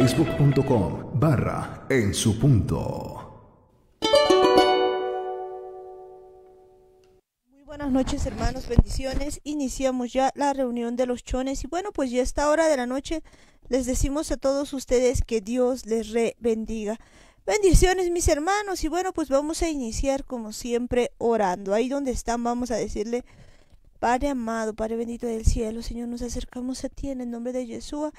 facebook.com barra en su punto. Muy buenas noches hermanos, bendiciones. Iniciamos ya la reunión de los chones y bueno, pues ya a esta hora de la noche les decimos a todos ustedes que Dios les re bendiga. Bendiciones mis hermanos y bueno pues vamos a iniciar como siempre orando. Ahí donde están vamos a decirle Padre amado, Padre bendito del cielo, Señor, nos acercamos a ti en el nombre de Yeshua.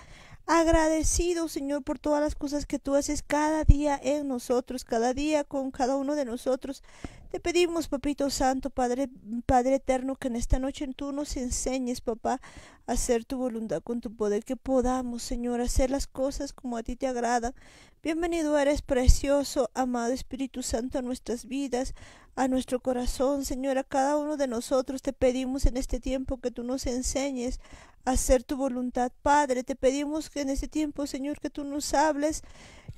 Agradecido, Señor, por todas las cosas que tú haces cada día en nosotros, cada día con cada uno de nosotros. Te pedimos, Papito Santo, Padre, Padre Eterno, que en esta noche tú nos enseñes, papá, a hacer tu voluntad con tu poder, que podamos, Señor, hacer las cosas como a ti te agrada. Bienvenido eres, precioso, amado Espíritu Santo, a nuestras vidas, a nuestro corazón, Señor, a cada uno de nosotros. Te pedimos en este tiempo que tú nos enseñes a hacer tu voluntad, Padre. Te pedimos que en este tiempo, Señor, que tú nos hables,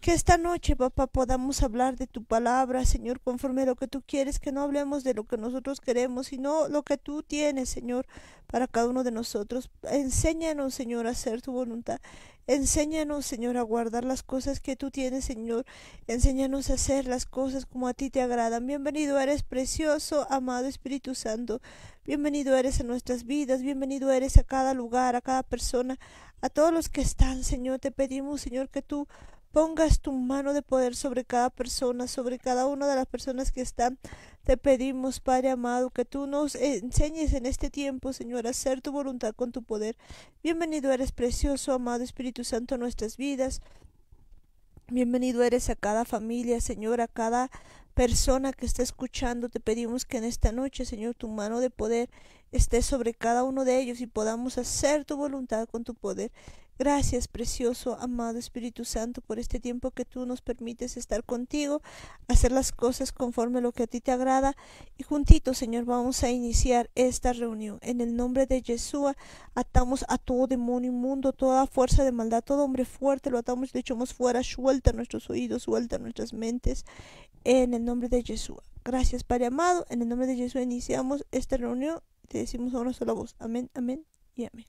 que esta noche, papá, podamos hablar de tu palabra, Señor, conforme a lo que tú quieres, que no hablemos de lo que nosotros queremos, sino lo que tú tienes, Señor, para cada uno de nosotros. Enséñanos, Señor, a hacer tu voluntad. Enséñanos, Señor, a guardar las cosas que tú tienes, Señor. Enséñanos a hacer las cosas como a ti te agradan. Bienvenido eres, precioso, amado Espíritu Santo. Bienvenido eres a nuestras vidas. Bienvenido eres a cada lugar, a cada persona, a todos los que están, Señor. Te pedimos, Señor, que tú pongas tu mano de poder sobre cada persona, sobre cada una de las personas que están. Te pedimos, Padre amado, que tú nos enseñes en este tiempo, Señor, a hacer tu voluntad con tu poder. Bienvenido eres, precioso, amado Espíritu Santo, a nuestras vidas. Bienvenido eres a cada familia, Señor, a cada persona que está escuchando. Te pedimos que en esta noche, Señor, tu mano de poder esté sobre cada uno de ellos y podamos hacer tu voluntad con tu poder. Gracias, precioso, amado Espíritu Santo, por este tiempo que tú nos permites estar contigo, hacer las cosas conforme a lo que a ti te agrada. Y juntitos, Señor, vamos a iniciar esta reunión. En el nombre de Yeshua, atamos a todo demonio inmundo, toda fuerza de maldad, todo hombre fuerte, lo atamos y le echamos fuera, suelta nuestros oídos, suelta nuestras mentes. En el nombre de Yeshua. Gracias, Padre amado. En el nombre de Yeshua iniciamos esta reunión. Te decimos a una sola voz. Amén, amén y amén.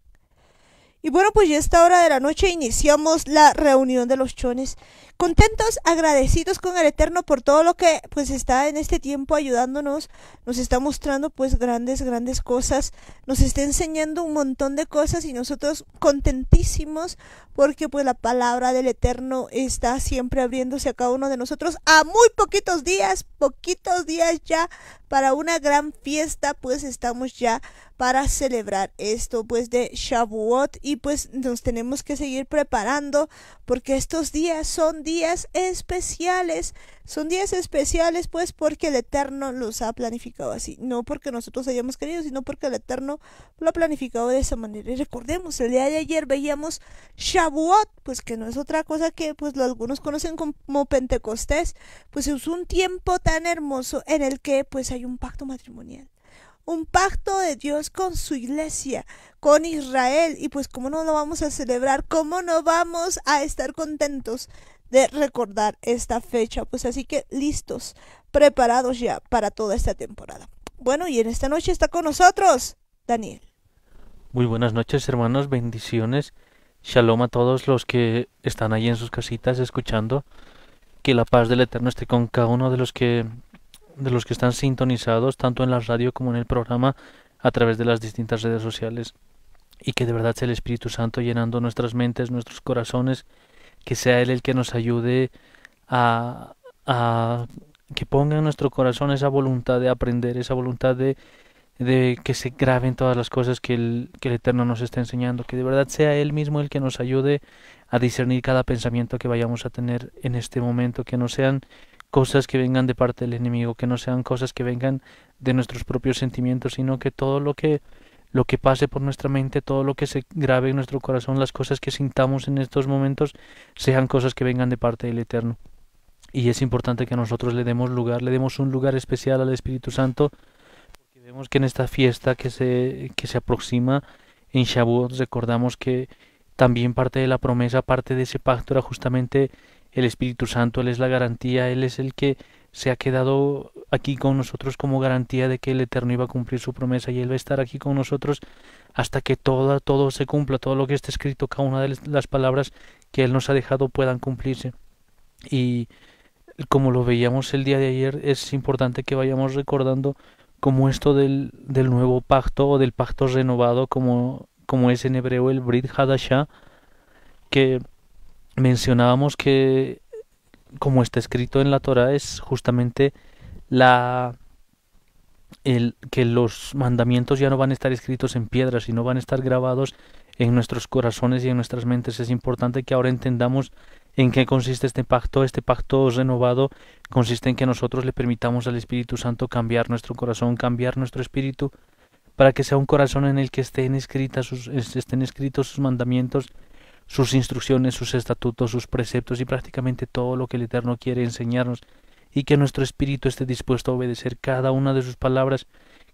Y bueno, pues ya a esta hora de la noche iniciamos la reunión de los chones. Contentos, agradecidos con el Eterno por todo lo que pues está en este tiempo ayudándonos. Nos está mostrando pues grandes, grandes cosas. Nos está enseñando un montón de cosas y nosotros contentísimos porque pues la palabra del Eterno está siempre abriéndose a cada uno de nosotros a muy poquitos días, poquitos días ya para una gran fiesta, pues estamos ya para celebrar esto pues de Shavuot y pues nos tenemos que seguir preparando porque estos días son días especiales. Son días especiales pues porque el Eterno los ha planificado así. No porque nosotros hayamos querido sino porque el Eterno lo ha planificado de esa manera. Y recordemos el día de ayer veíamos Shavuot pues que no es otra cosa que pues algunos conocen como Pentecostés. Pues es un tiempo tan hermoso en el que pues hay un pacto matrimonial un pacto de Dios con su iglesia, con Israel. Y pues cómo no lo vamos a celebrar, cómo no vamos a estar contentos de recordar esta fecha. Pues así que listos, preparados ya para toda esta temporada. Bueno, y en esta noche está con nosotros Daniel. Muy buenas noches hermanos, bendiciones. Shalom a todos los que están ahí en sus casitas escuchando. Que la paz del Eterno esté con cada uno de los que de los que están sintonizados tanto en la radio como en el programa a través de las distintas redes sociales y que de verdad sea el Espíritu Santo llenando nuestras mentes, nuestros corazones, que sea Él el que nos ayude a, a que ponga en nuestro corazón esa voluntad de aprender, esa voluntad de, de que se graben todas las cosas que el, que el Eterno nos está enseñando, que de verdad sea Él mismo el que nos ayude a discernir cada pensamiento que vayamos a tener en este momento, que no sean cosas que vengan de parte del enemigo, que no sean cosas que vengan de nuestros propios sentimientos, sino que todo lo que lo que pase por nuestra mente, todo lo que se grabe en nuestro corazón, las cosas que sintamos en estos momentos, sean cosas que vengan de parte del Eterno. Y es importante que nosotros le demos lugar, le demos un lugar especial al Espíritu Santo, porque vemos que en esta fiesta que se, que se aproxima en Shavuot recordamos que también parte de la promesa, parte de ese pacto era justamente el Espíritu Santo, Él es la garantía, Él es el que se ha quedado aquí con nosotros como garantía de que el Eterno iba a cumplir su promesa y Él va a estar aquí con nosotros hasta que todo, todo se cumpla, todo lo que está escrito, cada una de las palabras que Él nos ha dejado puedan cumplirse. Y como lo veíamos el día de ayer, es importante que vayamos recordando como esto del, del nuevo pacto o del pacto renovado, como, como es en hebreo el Brit Hadashah, que mencionábamos que como está escrito en la Torah, es justamente la el que los mandamientos ya no van a estar escritos en piedra, sino van a estar grabados en nuestros corazones y en nuestras mentes. Es importante que ahora entendamos en qué consiste este pacto. Este pacto renovado consiste en que nosotros le permitamos al Espíritu Santo cambiar nuestro corazón, cambiar nuestro espíritu, para que sea un corazón en el que estén, escritas estén escritos sus mandamientos sus instrucciones, sus estatutos, sus preceptos y prácticamente todo lo que el Eterno quiere enseñarnos y que nuestro espíritu esté dispuesto a obedecer cada una de sus palabras,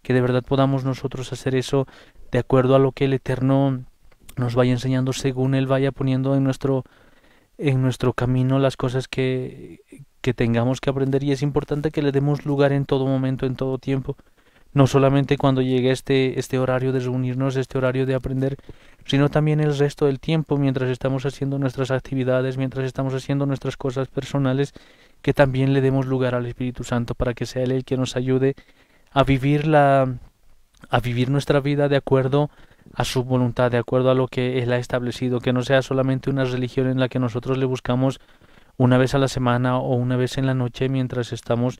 que de verdad podamos nosotros hacer eso de acuerdo a lo que el Eterno nos vaya enseñando según Él vaya poniendo en nuestro en nuestro camino las cosas que, que tengamos que aprender. Y es importante que le demos lugar en todo momento, en todo tiempo, no solamente cuando llegue este, este horario de reunirnos, este horario de aprender, sino también el resto del tiempo mientras estamos haciendo nuestras actividades, mientras estamos haciendo nuestras cosas personales, que también le demos lugar al Espíritu Santo para que sea Él el que nos ayude a vivir la a vivir nuestra vida de acuerdo a su voluntad, de acuerdo a lo que Él ha establecido, que no sea solamente una religión en la que nosotros le buscamos una vez a la semana o una vez en la noche mientras estamos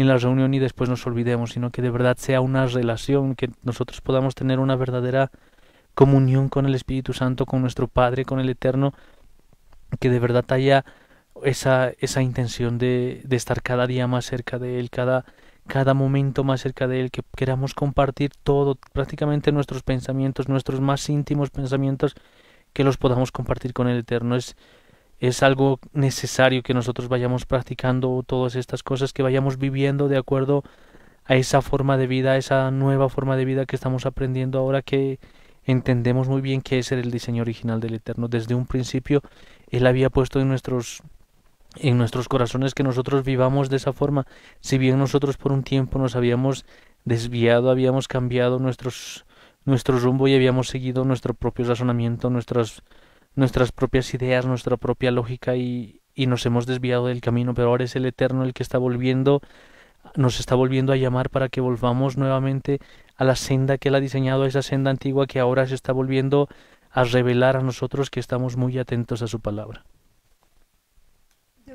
en la reunión y después nos olvidemos, sino que de verdad sea una relación, que nosotros podamos tener una verdadera comunión con el Espíritu Santo, con nuestro Padre, con el Eterno, que de verdad haya esa, esa intención de, de estar cada día más cerca de Él, cada, cada momento más cerca de Él, que queramos compartir todo, prácticamente nuestros pensamientos, nuestros más íntimos pensamientos, que los podamos compartir con el Eterno. Es, es algo necesario que nosotros vayamos practicando todas estas cosas, que vayamos viviendo de acuerdo a esa forma de vida, a esa nueva forma de vida que estamos aprendiendo ahora que entendemos muy bien que ese era el diseño original del Eterno. Desde un principio Él había puesto en nuestros en nuestros corazones que nosotros vivamos de esa forma. Si bien nosotros por un tiempo nos habíamos desviado, habíamos cambiado nuestros nuestro rumbo y habíamos seguido nuestro propio razonamiento, nuestras nuestras propias ideas, nuestra propia lógica y, y nos hemos desviado del camino, pero ahora es el Eterno el que está volviendo, nos está volviendo a llamar para que volvamos nuevamente a la senda que Él ha diseñado, a esa senda antigua que ahora se está volviendo a revelar a nosotros que estamos muy atentos a su palabra.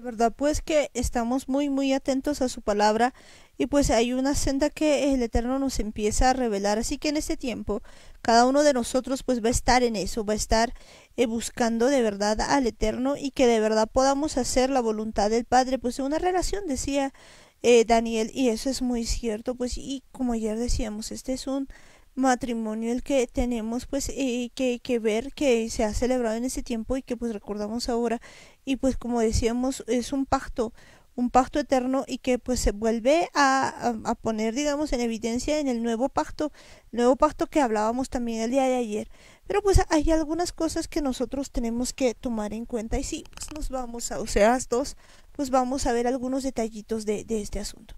Verdad, pues que estamos muy, muy atentos a su palabra y pues hay una senda que el Eterno nos empieza a revelar. Así que en este tiempo, cada uno de nosotros pues va a estar en eso, va a estar eh, buscando de verdad al Eterno y que de verdad podamos hacer la voluntad del Padre, pues una relación, decía eh, Daniel, y eso es muy cierto, pues y como ayer decíamos, este es un matrimonio el que tenemos pues eh, que, que ver que se ha celebrado en ese tiempo y que pues recordamos ahora. Y pues como decíamos es un pacto un pacto eterno y que pues se vuelve a, a, poner digamos en evidencia en el nuevo pacto nuevo pacto que hablábamos también el día de ayer. Pero pues hay algunas cosas que nosotros tenemos que tomar en cuenta y si pues nos vamos a Oseas 2 pues vamos a ver algunos detallitos de, de este asunto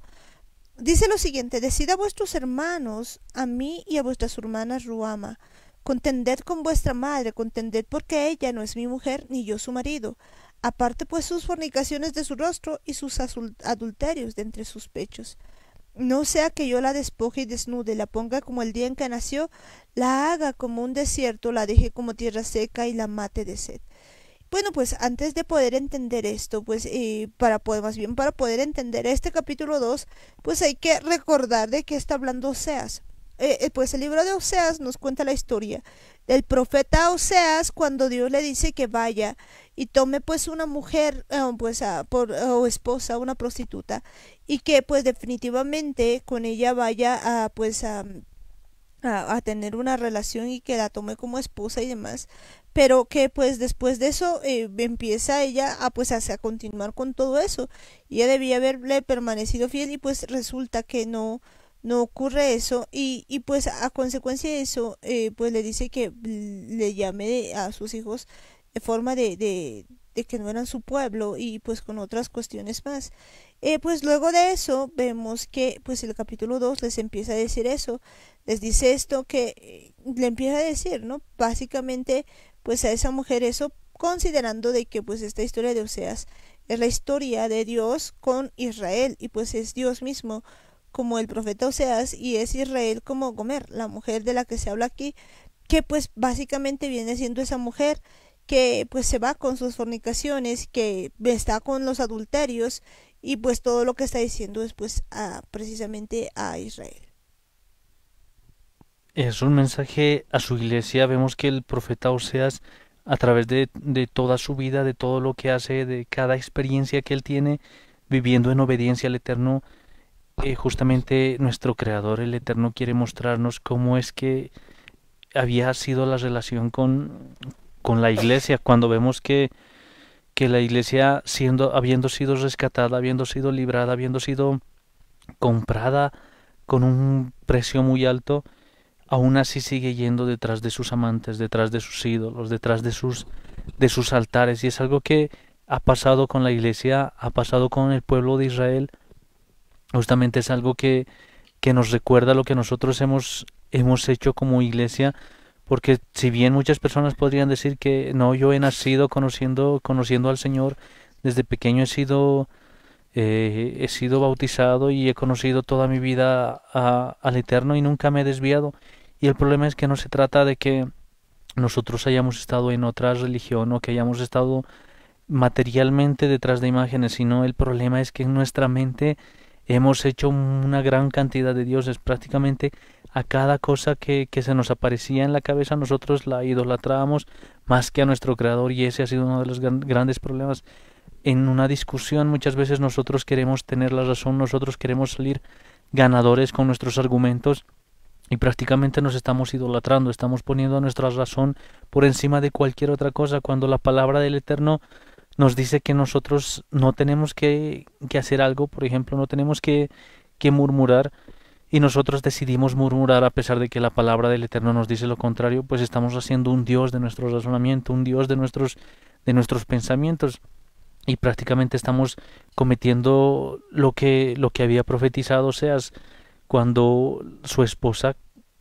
dice lo siguiente decid a vuestros hermanos a mí y a vuestras hermanas Ruama contended con vuestra madre contended porque ella no es mi mujer ni yo su marido aparte pues sus fornicaciones de su rostro y sus adulterios de entre sus pechos. No sea que yo la despoje y desnude, la ponga como el día en que nació, la haga como un desierto, la deje como tierra seca y la mate de sed. Bueno, pues antes de poder entender esto, pues eh, para poder, más bien para poder entender este capítulo 2, pues hay que recordar de qué está hablando Oseas. Eh, eh, pues el libro de Oseas nos cuenta la historia del profeta Oseas cuando Dios le dice que vaya y tome pues una mujer eh, pues por o esposa una prostituta y que pues definitivamente con ella vaya a pues a, a, tener una relación y que la tome como esposa y demás pero que pues después de eso eh, empieza ella a pues a, continuar con todo eso y ella debía haberle permanecido fiel y pues resulta que no no ocurre eso y, y pues a consecuencia de eso eh, pues le dice que le llame a sus hijos de forma de, de, de que no eran su pueblo y pues con otras cuestiones más. Eh, pues luego de eso vemos que pues el capítulo 2 les empieza a decir eso, les dice esto que eh, le empieza a decir, ¿no? Básicamente pues a esa mujer eso considerando de que pues esta historia de Oseas es la historia de Dios con Israel y pues es Dios mismo como el profeta Oseas y es Israel como Gomer, la mujer de la que se habla aquí, que pues básicamente viene siendo esa mujer que pues se va con sus fornicaciones, que está con los adulterios y pues todo lo que está diciendo es pues a, precisamente a Israel. Es un mensaje a su iglesia. Vemos que el profeta Oseas, a través de, de toda su vida, de todo lo que hace, de cada experiencia que él tiene, viviendo en obediencia al Eterno, eh, justamente nuestro Creador, el Eterno, quiere mostrarnos cómo es que había sido la relación con, con la iglesia, cuando vemos que, que la iglesia siendo, habiendo sido rescatada, habiendo sido librada, habiendo sido comprada con un precio muy alto, aún así sigue yendo detrás de sus amantes, detrás de sus ídolos, detrás de sus, de sus altares, y es algo que ha pasado con la iglesia, ha pasado con el pueblo de Israel, justamente es algo que, que nos recuerda lo que nosotros hemos, hemos hecho como iglesia, porque si bien muchas personas podrían decir que no, yo he nacido conociendo, conociendo al Señor, desde pequeño he sido, eh, he sido bautizado y he conocido toda mi vida al Eterno y nunca me he desviado. Y el problema es que no se trata de que nosotros hayamos estado en otra religión o que hayamos estado materialmente detrás de imágenes, sino el problema es que en nuestra mente hemos hecho una gran cantidad de dioses, prácticamente a cada cosa que, que, se nos aparecía en la cabeza nosotros la idolatrábamos más que a nuestro creador y ese ha sido uno de los grandes problemas en una discusión muchas veces nosotros queremos tener la razón nosotros queremos salir ganadores con nuestros argumentos y prácticamente nos estamos idolatrando estamos poniendo nuestra razón por encima de cualquier otra cosa cuando la palabra del eterno nos dice que nosotros no tenemos que, que hacer algo por ejemplo no tenemos que, que murmurar y nosotros decidimos murmurar a pesar de que la palabra del Eterno nos dice lo contrario, pues estamos haciendo un Dios de nuestro razonamiento, un Dios de nuestros, de nuestros pensamientos y prácticamente estamos cometiendo lo que, lo que había profetizado Seas cuando su esposa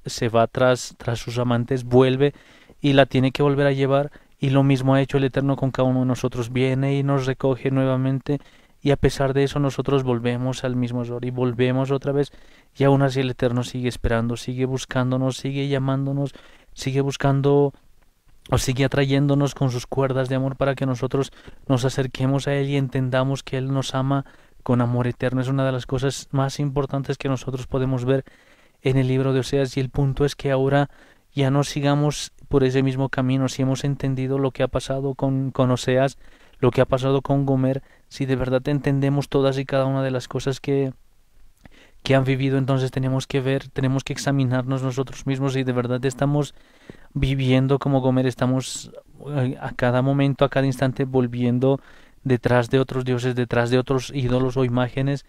se va tras, tras sus amantes, vuelve y la tiene que volver a llevar y lo mismo ha hecho el Eterno con cada uno de nosotros, viene y nos recoge nuevamente y a pesar de eso nosotros volvemos al mismo error y volvemos otra vez y aún así el Eterno sigue esperando, sigue buscándonos, sigue llamándonos, sigue buscando o sigue atrayéndonos con sus cuerdas de amor para que nosotros nos acerquemos a Él y entendamos que Él nos ama con amor eterno. Es una de las cosas más importantes que nosotros podemos ver en el libro de Oseas y el punto es que ahora ya no sigamos por ese mismo camino, si hemos entendido lo que ha pasado con, con Oseas, lo que ha pasado con Gomer, si de verdad entendemos todas y cada una de las cosas que, que han vivido, entonces tenemos que ver, tenemos que examinarnos nosotros mismos y de verdad estamos viviendo como Gomer, estamos eh, a cada momento, a cada instante volviendo detrás de otros dioses, detrás de otros ídolos o imágenes,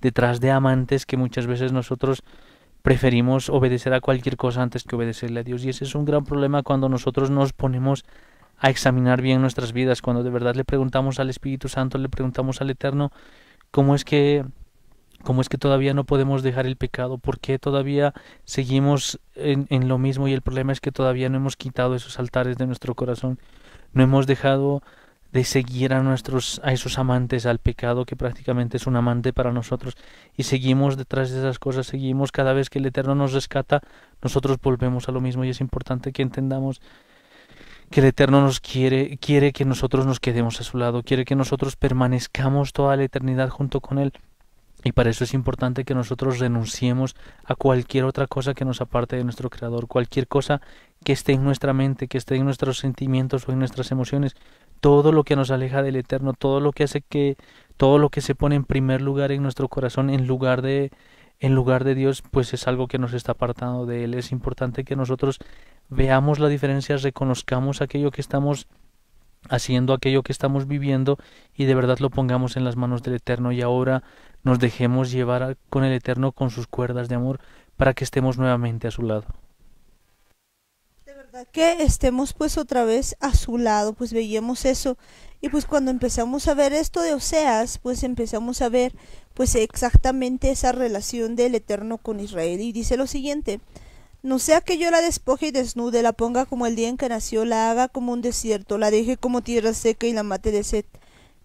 detrás de amantes que muchas veces nosotros preferimos obedecer a cualquier cosa antes que obedecerle a Dios. Y ese es un gran problema cuando nosotros nos ponemos a examinar bien nuestras vidas, cuando de verdad le preguntamos al Espíritu Santo, le preguntamos al Eterno, ¿cómo es que ¿Cómo es que todavía no podemos dejar el pecado? ¿Por qué todavía seguimos en, en, lo mismo? Y el problema es que todavía no hemos quitado esos altares de nuestro corazón. No hemos dejado de seguir a nuestros a esos amantes al pecado que prácticamente es un amante para nosotros y seguimos detrás de esas cosas seguimos cada vez que el eterno nos rescata nosotros volvemos a lo mismo y es importante que entendamos que el Eterno nos quiere, quiere que nosotros nos quedemos a su lado, quiere que nosotros permanezcamos toda la eternidad junto con Él. Y para eso es importante que nosotros renunciemos a cualquier otra cosa que nos aparte de nuestro Creador, cualquier cosa que esté en nuestra mente, que esté en nuestros sentimientos o en nuestras emociones, todo lo que nos aleja del Eterno, todo lo que hace que, todo lo que se pone en primer lugar en nuestro corazón en lugar de, en lugar de Dios, pues es algo que nos está apartando de Él. Es importante que nosotros veamos la diferencia, reconozcamos aquello que estamos haciendo, aquello que estamos viviendo y de verdad lo pongamos en las manos del Eterno y ahora nos dejemos llevar con el Eterno con sus cuerdas de amor para que estemos nuevamente a su lado que estemos pues otra vez a su lado, pues veíamos eso. Y pues cuando empezamos a ver esto de Oseas, pues empezamos a ver pues exactamente esa relación del Eterno con Israel. Y dice lo siguiente, no sea que yo la despoje y desnude, la ponga como el día en que nació, la haga como un desierto, la deje como tierra seca y la mate de sed.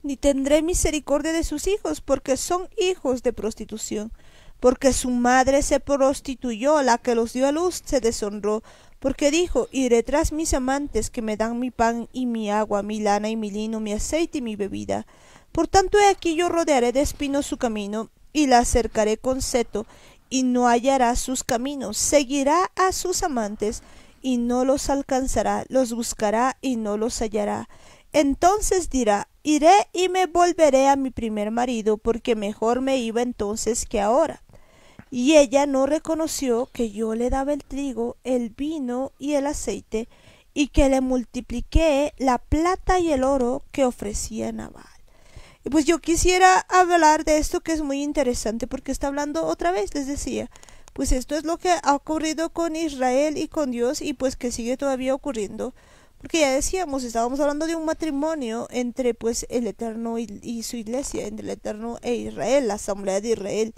Ni tendré misericordia de sus hijos, porque son hijos de prostitución, porque su madre se prostituyó, la que los dio a luz se deshonró, porque dijo, iré tras mis amantes que me dan mi pan y mi agua, mi lana y mi lino, mi aceite y mi bebida. Por tanto he aquí yo rodearé de espinos su camino, y la acercaré con seto, y no hallará sus caminos. Seguirá a sus amantes, y no los alcanzará, los buscará y no los hallará. Entonces dirá, iré y me volveré a mi primer marido, porque mejor me iba entonces que ahora. Y ella no reconoció que yo le daba el trigo, el vino y el aceite, y que le multipliqué la plata y el oro que ofrecía Nabal. Y pues yo quisiera hablar de esto que es muy interesante porque está hablando otra vez, les decía, pues esto es lo que ha ocurrido con Israel y con Dios y pues que sigue todavía ocurriendo. Porque ya decíamos, estábamos hablando de un matrimonio entre pues el Eterno y, su iglesia, entre el Eterno e Israel, la asamblea de Israel.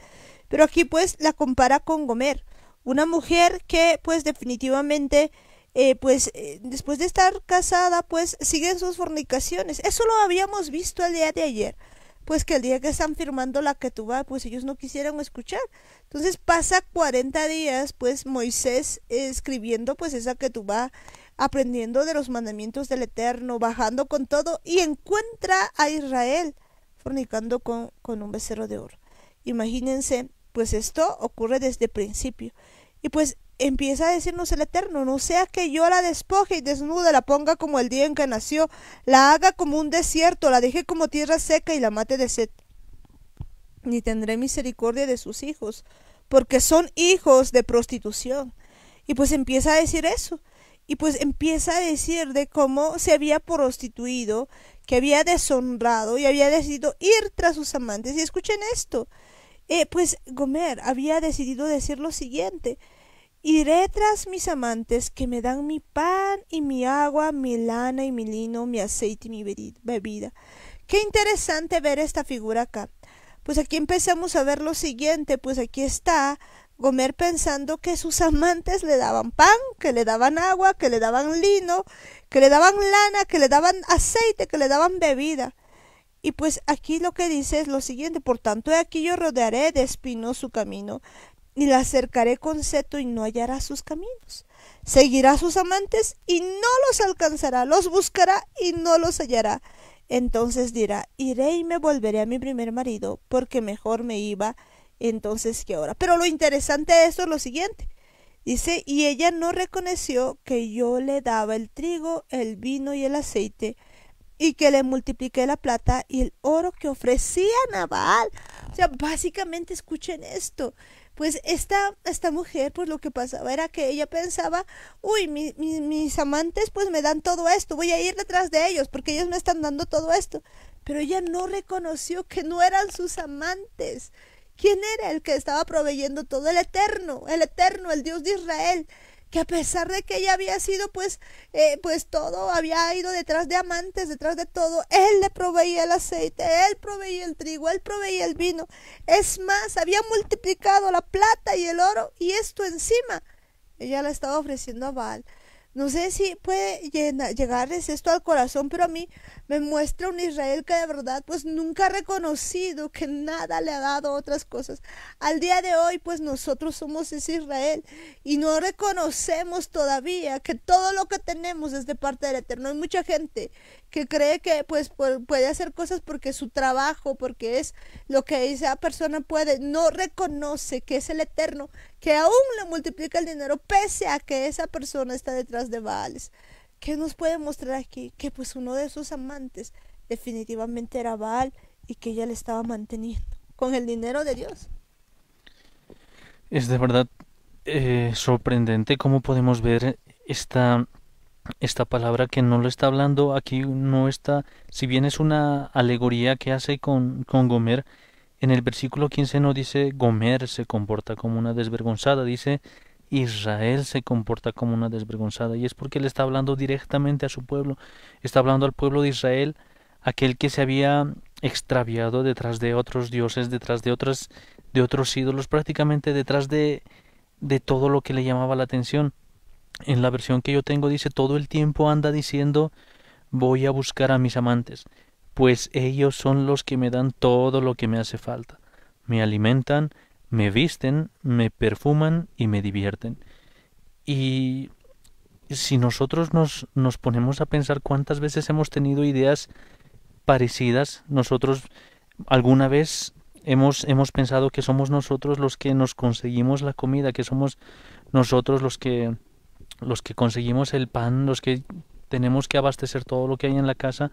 Pero aquí pues la compara con Gomer, una mujer que pues definitivamente eh, pues eh, después de estar casada pues siguen sus fornicaciones. Eso lo habíamos visto el día de ayer. Pues que el día que están firmando la que tú pues ellos no quisieron escuchar. Entonces pasa 40 días, pues Moisés escribiendo pues esa que tú aprendiendo de los mandamientos del Eterno, bajando con todo, y encuentra a Israel fornicando con, con un becerro de oro. Imagínense pues esto ocurre desde el principio. Y pues empieza a decirnos el Eterno, no sea que yo la despoje y desnude, la ponga como el día en que nació, la haga como un desierto, la deje como tierra seca y la mate de sed. Ni tendré misericordia de sus hijos, porque son hijos de prostitución. Y pues empieza a decir eso. Y pues empieza a decir de cómo se había prostituido, que había deshonrado y había decidido ir tras sus amantes. Y escuchen esto. Eh, pues Gomer había decidido decir lo siguiente Iré tras mis amantes que me dan mi pan y mi agua, mi lana y mi lino, mi aceite y mi bebida. Qué interesante ver esta figura acá. Pues aquí empezamos a ver lo siguiente, pues aquí está Gomer pensando que sus amantes le daban pan, que le daban agua, que le daban lino, que le daban lana, que le daban aceite, que le daban bebida. Y pues aquí lo que dice es lo siguiente, por tanto aquí yo rodearé de espinos su camino, y la acercaré con seto y no hallará sus caminos. Seguirá a sus amantes y no los alcanzará, los buscará y no los hallará. Entonces dirá, iré y me volveré a mi primer marido, porque mejor me iba entonces que ahora. Pero lo interesante de esto es lo siguiente. Dice, y ella no reconoció que yo le daba el trigo, el vino y el aceite, y que le multipliqué la plata y el oro que ofrecía Nabal. O sea, básicamente escuchen esto. Pues esta, esta mujer, pues lo que pasaba era que ella pensaba, uy, mis amantes pues me dan todo esto, voy a ir detrás de ellos porque ellos me están dando todo esto. Pero ella no reconoció que no eran sus amantes. ¿Quién era el que estaba proveyendo todo? El Eterno, el Eterno, el Dios de Israel que a pesar de que ella había sido pues eh, pues todo había ido detrás de amantes detrás de todo él le proveía el aceite él proveía el trigo él proveía el vino. Es más había multiplicado la plata y el oro y esto encima. Ella la estaba ofreciendo a Baal. No sé si puede llegarles esto al corazón, pero a mí me muestra un Israel que de verdad pues nunca ha reconocido que nada le ha dado otras cosas. Al día de hoy pues nosotros somos ese Israel y no reconocemos todavía que todo lo que tenemos es de parte del Eterno. Hay mucha gente que cree que pues puede hacer cosas porque su trabajo, porque es lo que esa persona puede, no reconoce que es el Eterno que aún le multiplica el dinero pese a que esa persona está detrás de Baales. ¿Qué nos puede mostrar aquí? Que pues uno de sus amantes definitivamente era Baal y que ella le estaba manteniendo con el dinero de Dios. Es de verdad eh, sorprendente cómo podemos ver esta, esta palabra que no lo está hablando aquí, no está, si bien es una alegoría que hace con, con Gomer, en el versículo 15 no dice Gomer se comporta como una desvergonzada, dice Israel se comporta como una desvergonzada y es porque él está hablando directamente a su pueblo, está hablando al pueblo de Israel, aquel que se había extraviado detrás de otros dioses, detrás de otras de otros ídolos, prácticamente detrás de de todo lo que le llamaba la atención. En la versión que yo tengo dice todo el tiempo anda diciendo voy a buscar a mis amantes, pues ellos son los que me dan todo lo que me hace falta. Me alimentan, me visten, me perfuman y me divierten. Y si nosotros nos, nos ponemos a pensar cuántas veces hemos tenido ideas parecidas, nosotros alguna vez hemos, hemos pensado que somos nosotros los que nos conseguimos la comida, que somos nosotros los que los que conseguimos el pan, los que tenemos que abastecer todo lo que hay en la casa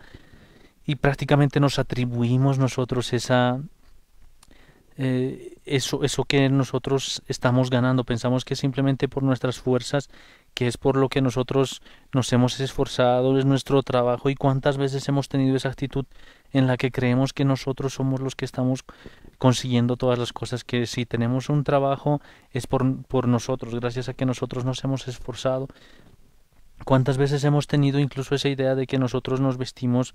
y prácticamente nos atribuimos nosotros esa eh, eso, eso que nosotros estamos ganando. Pensamos que simplemente por nuestras fuerzas, que es por lo que nosotros nos hemos esforzado, es nuestro trabajo y cuántas veces hemos tenido esa actitud en la que creemos que nosotros somos los que estamos consiguiendo todas las cosas, que si tenemos un trabajo es por, por nosotros, gracias a que nosotros nos hemos esforzado. ¿Cuántas veces hemos tenido incluso esa idea de que nosotros nos vestimos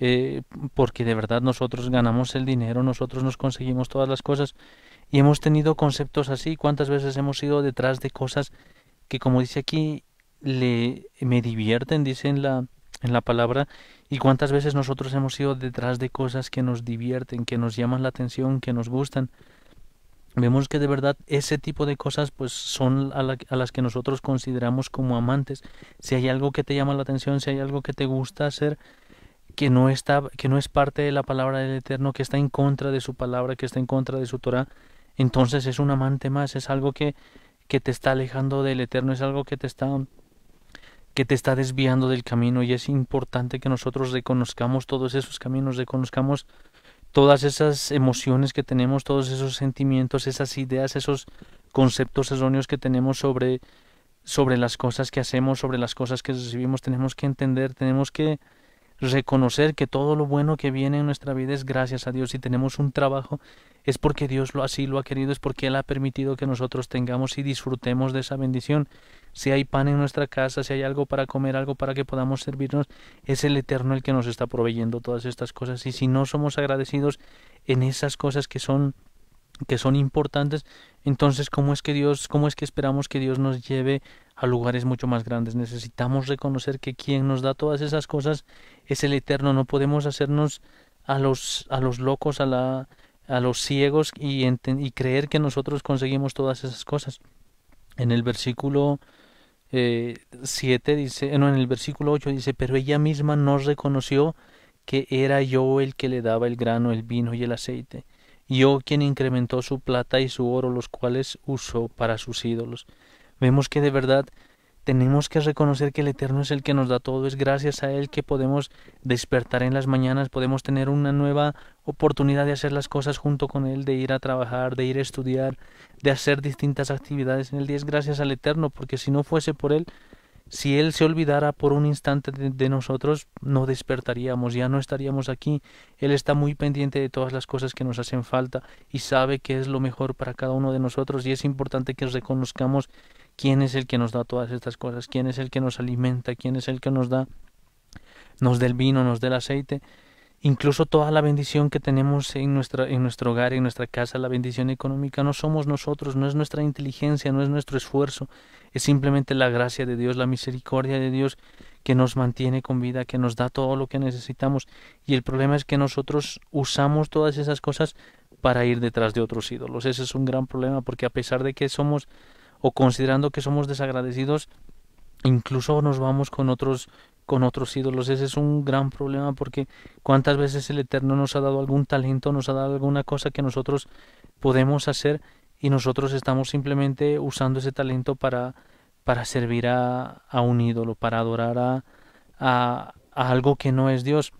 eh, porque de verdad nosotros ganamos el dinero, nosotros nos conseguimos todas las cosas y hemos tenido conceptos así. ¿Cuántas veces hemos ido detrás de cosas que, como dice aquí, le me divierten, dice en la en la palabra y cuántas veces nosotros hemos ido detrás de cosas que nos divierten, que nos llaman la atención, que nos gustan. Vemos que de verdad ese tipo de cosas pues son a, a, las que nosotros consideramos como amantes. Si hay algo que te llama la atención, si hay algo que te gusta hacer, que no está, que no es parte de la palabra del Eterno, que está en contra de su palabra, que está en contra de su Torah, entonces es un amante más, es algo que, que te está alejando del Eterno, es algo que te está que te está desviando del camino y es importante que nosotros reconozcamos todos esos caminos, reconozcamos todas esas emociones que tenemos, todos esos sentimientos, esas ideas, esos conceptos erróneos que tenemos sobre sobre las cosas que hacemos, sobre las cosas que recibimos, tenemos que entender, tenemos que reconocer que todo lo bueno que viene en nuestra vida es gracias a Dios. Si tenemos un trabajo, es porque Dios lo así lo ha querido, es porque Él ha permitido que nosotros tengamos y disfrutemos de esa bendición. Si hay pan en nuestra casa, si hay algo para comer, algo para que podamos servirnos, es el Eterno el que nos está proveyendo todas estas cosas. Y si no somos agradecidos en esas cosas que son que son importantes, entonces cómo es que Dios, cómo es que esperamos que Dios nos lleve a lugares mucho más grandes. Necesitamos reconocer que quien nos da todas esas cosas es el Eterno. No podemos hacernos a los a los locos, a la a los ciegos y, creer que nosotros conseguimos todas esas cosas. En el versículo eh, 7 dice, no, en el versículo 8 dice, pero ella misma no reconoció que era yo el que le daba el grano, el vino y el aceite yo quien incrementó su plata y su oro, los cuales usó para sus ídolos. Vemos que de verdad tenemos que reconocer que el Eterno es el que nos da todo, es gracias a Él que podemos despertar en las mañanas, podemos tener una nueva oportunidad de hacer las cosas junto con Él, de ir a trabajar, de ir a estudiar, de hacer distintas actividades en el día, es gracias al Eterno, porque si no fuese por Él, si Él se olvidara por un instante de, nosotros, no despertaríamos, ya no estaríamos aquí. Él está muy pendiente de todas las cosas que nos hacen falta y sabe qué es lo mejor para cada uno de nosotros y es importante que reconozcamos quién es el que nos da todas estas cosas, quién es el que nos alimenta, quién es el que nos da, nos da el vino, nos da el aceite incluso toda la bendición que tenemos en, nuestra, en nuestro hogar, en nuestra casa, la bendición económica, no somos nosotros, no es nuestra inteligencia, no es nuestro esfuerzo, es simplemente la gracia de Dios, la misericordia de Dios que nos mantiene con vida, que nos da todo lo que necesitamos. Y el problema es que nosotros usamos todas esas cosas para ir detrás de otros ídolos. Ese es un gran problema porque a pesar de que somos o considerando que somos desagradecidos, incluso nos vamos con otros con otros ídolos. Ese es un gran problema porque cuántas veces el Eterno nos ha dado algún talento, nos ha dado alguna cosa que nosotros podemos hacer y nosotros estamos simplemente usando ese talento para, para servir a, a un ídolo, para adorar a, a, a, algo que no es Dios.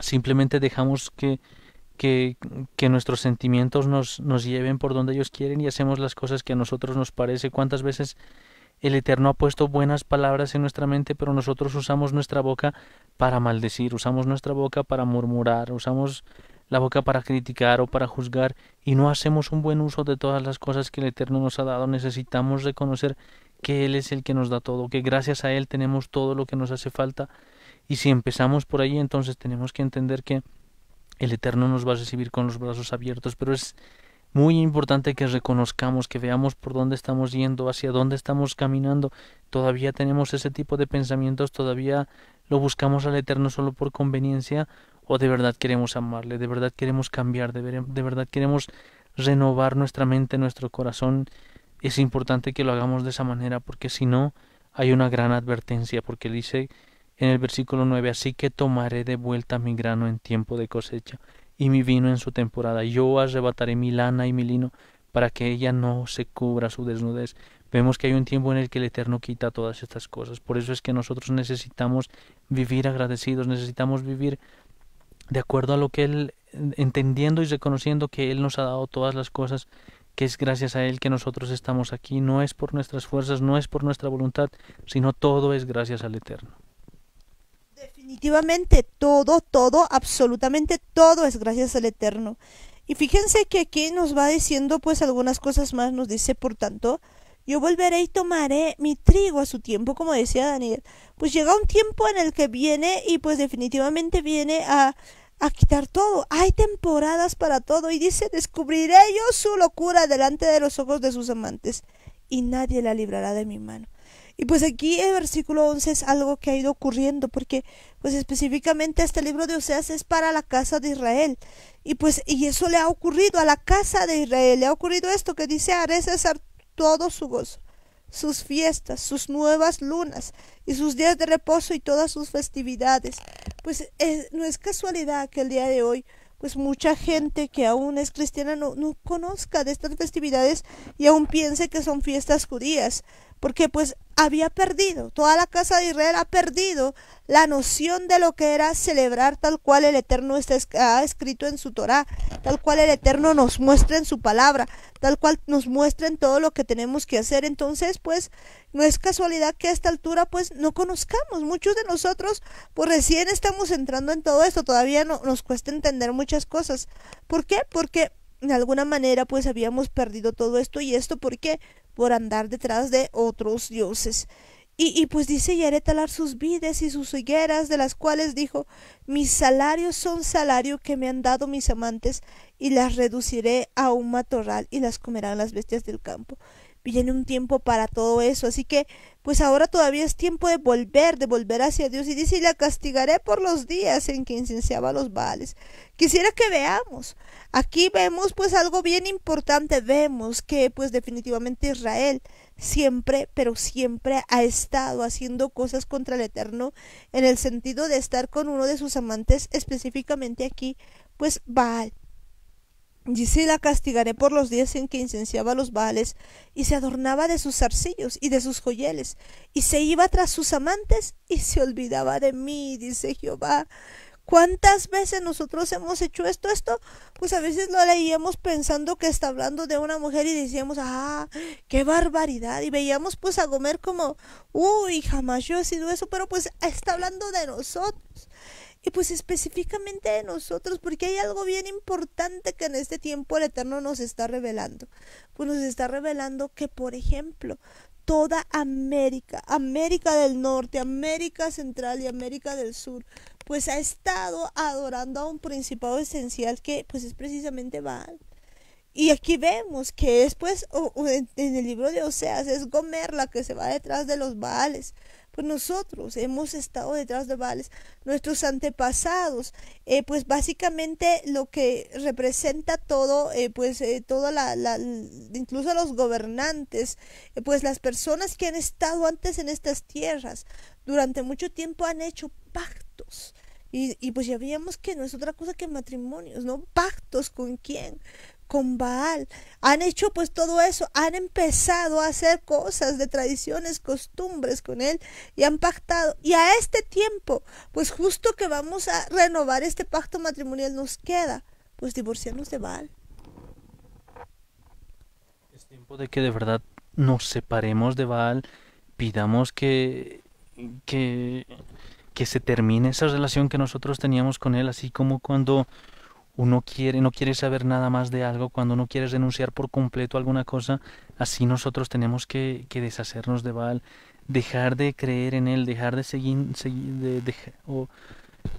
Simplemente dejamos que, que, nuestros sentimientos nos, nos lleven por donde ellos quieren y hacemos las cosas que a nosotros nos parece. ¿Cuántas veces el Eterno ha puesto buenas palabras en nuestra mente, pero nosotros usamos nuestra boca para maldecir, usamos nuestra boca para murmurar, usamos la boca para criticar o para juzgar y no hacemos un buen uso de todas las cosas que el Eterno nos ha dado. Necesitamos reconocer que Él es el que nos da todo, que gracias a Él tenemos todo lo que nos hace falta. Y si empezamos por ahí, entonces tenemos que entender que el Eterno nos va a recibir con los brazos abiertos, pero es muy importante que reconozcamos, que veamos por dónde estamos yendo, hacia dónde estamos caminando. Todavía tenemos ese tipo de pensamientos, todavía lo buscamos al Eterno solo por conveniencia o de verdad queremos amarle, de verdad queremos cambiar, de, verdad queremos renovar nuestra mente, nuestro corazón. Es importante que lo hagamos de esa manera porque si no hay una gran advertencia porque dice en el versículo 9 así que tomaré de vuelta mi grano en tiempo de cosecha y mi vino en su temporada. Yo arrebataré mi lana y mi lino para que ella no se cubra su desnudez. Vemos que hay un tiempo en el que el Eterno quita todas estas cosas. Por eso es que nosotros necesitamos vivir agradecidos, necesitamos vivir de acuerdo a lo que Él, entendiendo y reconociendo que Él nos ha dado todas las cosas, que es gracias a Él que nosotros estamos aquí. No es por nuestras fuerzas, no es por nuestra voluntad, sino todo es gracias al Eterno. Definitivamente todo, todo, absolutamente todo es gracias al Eterno. Y fíjense que aquí nos va diciendo pues algunas cosas más, nos dice, por tanto, yo volveré y tomaré mi trigo a su tiempo, como decía Daniel. Pues llega un tiempo en el que viene y pues definitivamente viene a, a quitar todo. Hay temporadas para todo y dice, descubriré yo su locura delante de los ojos de sus amantes y nadie la librará de mi mano. Y pues aquí el versículo 11 es algo que ha ido ocurriendo, porque pues específicamente este libro de Oseas es para la casa de Israel. Y pues y eso le ha ocurrido a la casa de Israel, le ha ocurrido esto que dice haré cesar todo su gozo, sus fiestas, sus nuevas lunas y sus días de reposo y todas sus festividades. Pues eh, no es casualidad que el día de hoy pues mucha gente que aún es cristiana no, no conozca de estas festividades y aún piense que son fiestas judías porque pues había perdido, toda la casa de Israel ha perdido la noción de lo que era celebrar tal cual el Eterno está, ha escrito en su Torah, tal cual el Eterno nos muestra en su palabra, tal cual nos muestra en todo lo que tenemos que hacer. Entonces, pues, no es casualidad que a esta altura, pues, no conozcamos. Muchos de nosotros, pues, recién estamos entrando en todo esto, todavía no, nos cuesta entender muchas cosas. ¿Por qué? Porque de alguna manera pues habíamos perdido todo esto y esto ¿por qué? por andar detrás de otros dioses. Y, y pues dice, y haré talar sus vides y sus higueras, de las cuales dijo, mis salarios son salario que me han dado mis amantes, y las reduciré a un matorral, y las comerán las bestias del campo viene un tiempo para todo eso. Así que, pues ahora todavía es tiempo de volver, de volver hacia Dios. Y dice, y la castigaré por los días en que incenciaba los vales. Quisiera que veamos. Aquí vemos pues algo bien importante. Vemos que pues definitivamente Israel siempre, pero siempre ha estado haciendo cosas contra el Eterno en el sentido de estar con uno de sus amantes, específicamente aquí, pues Baal. Dice la castigaré por los días en que incenciaba los baales y se adornaba de sus zarcillos y de sus joyeles y se iba tras sus amantes y se olvidaba de mí, dice Jehová. ¿Cuántas veces nosotros hemos hecho esto? Esto, pues a veces lo leíamos pensando que está hablando de una mujer y decíamos, ah, qué barbaridad. Y veíamos pues a Gomer como, uy, jamás yo he sido eso, pero pues está hablando de nosotros y pues específicamente de nosotros, porque hay algo bien importante que en este tiempo el Eterno nos está revelando. Pues nos está revelando que, por ejemplo, toda América, América del Norte, América Central y América del Sur, pues ha estado adorando a un principado esencial que pues es precisamente Baal. Y aquí vemos que es pues en el libro de Oseas es Gomer la que se va detrás de los Baales pues nosotros hemos estado detrás de Baales, nuestros antepasados, eh, pues básicamente lo que representa todo, eh, pues eh, toda la, la, incluso los gobernantes, pues las personas que han estado antes en estas tierras, durante mucho tiempo han hecho pactos. Y, y pues ya veíamos que no es otra cosa que matrimonios, ¿no? Pactos con quién? Con Baal. Han hecho pues todo eso, han empezado a hacer cosas de tradiciones, costumbres con él y han pactado. Y a este tiempo, pues justo que vamos a renovar este pacto matrimonial nos queda pues divorciarnos de Baal. Es tiempo de que de verdad nos separemos de Baal, pidamos que que que se termine esa relación que nosotros teníamos con él, así como cuando uno quiere, no quiere saber nada más de algo, cuando uno quiere renunciar por completo a alguna cosa, así nosotros tenemos que, deshacernos de Baal, dejar de creer en él, dejar de seguir, seguir de, o,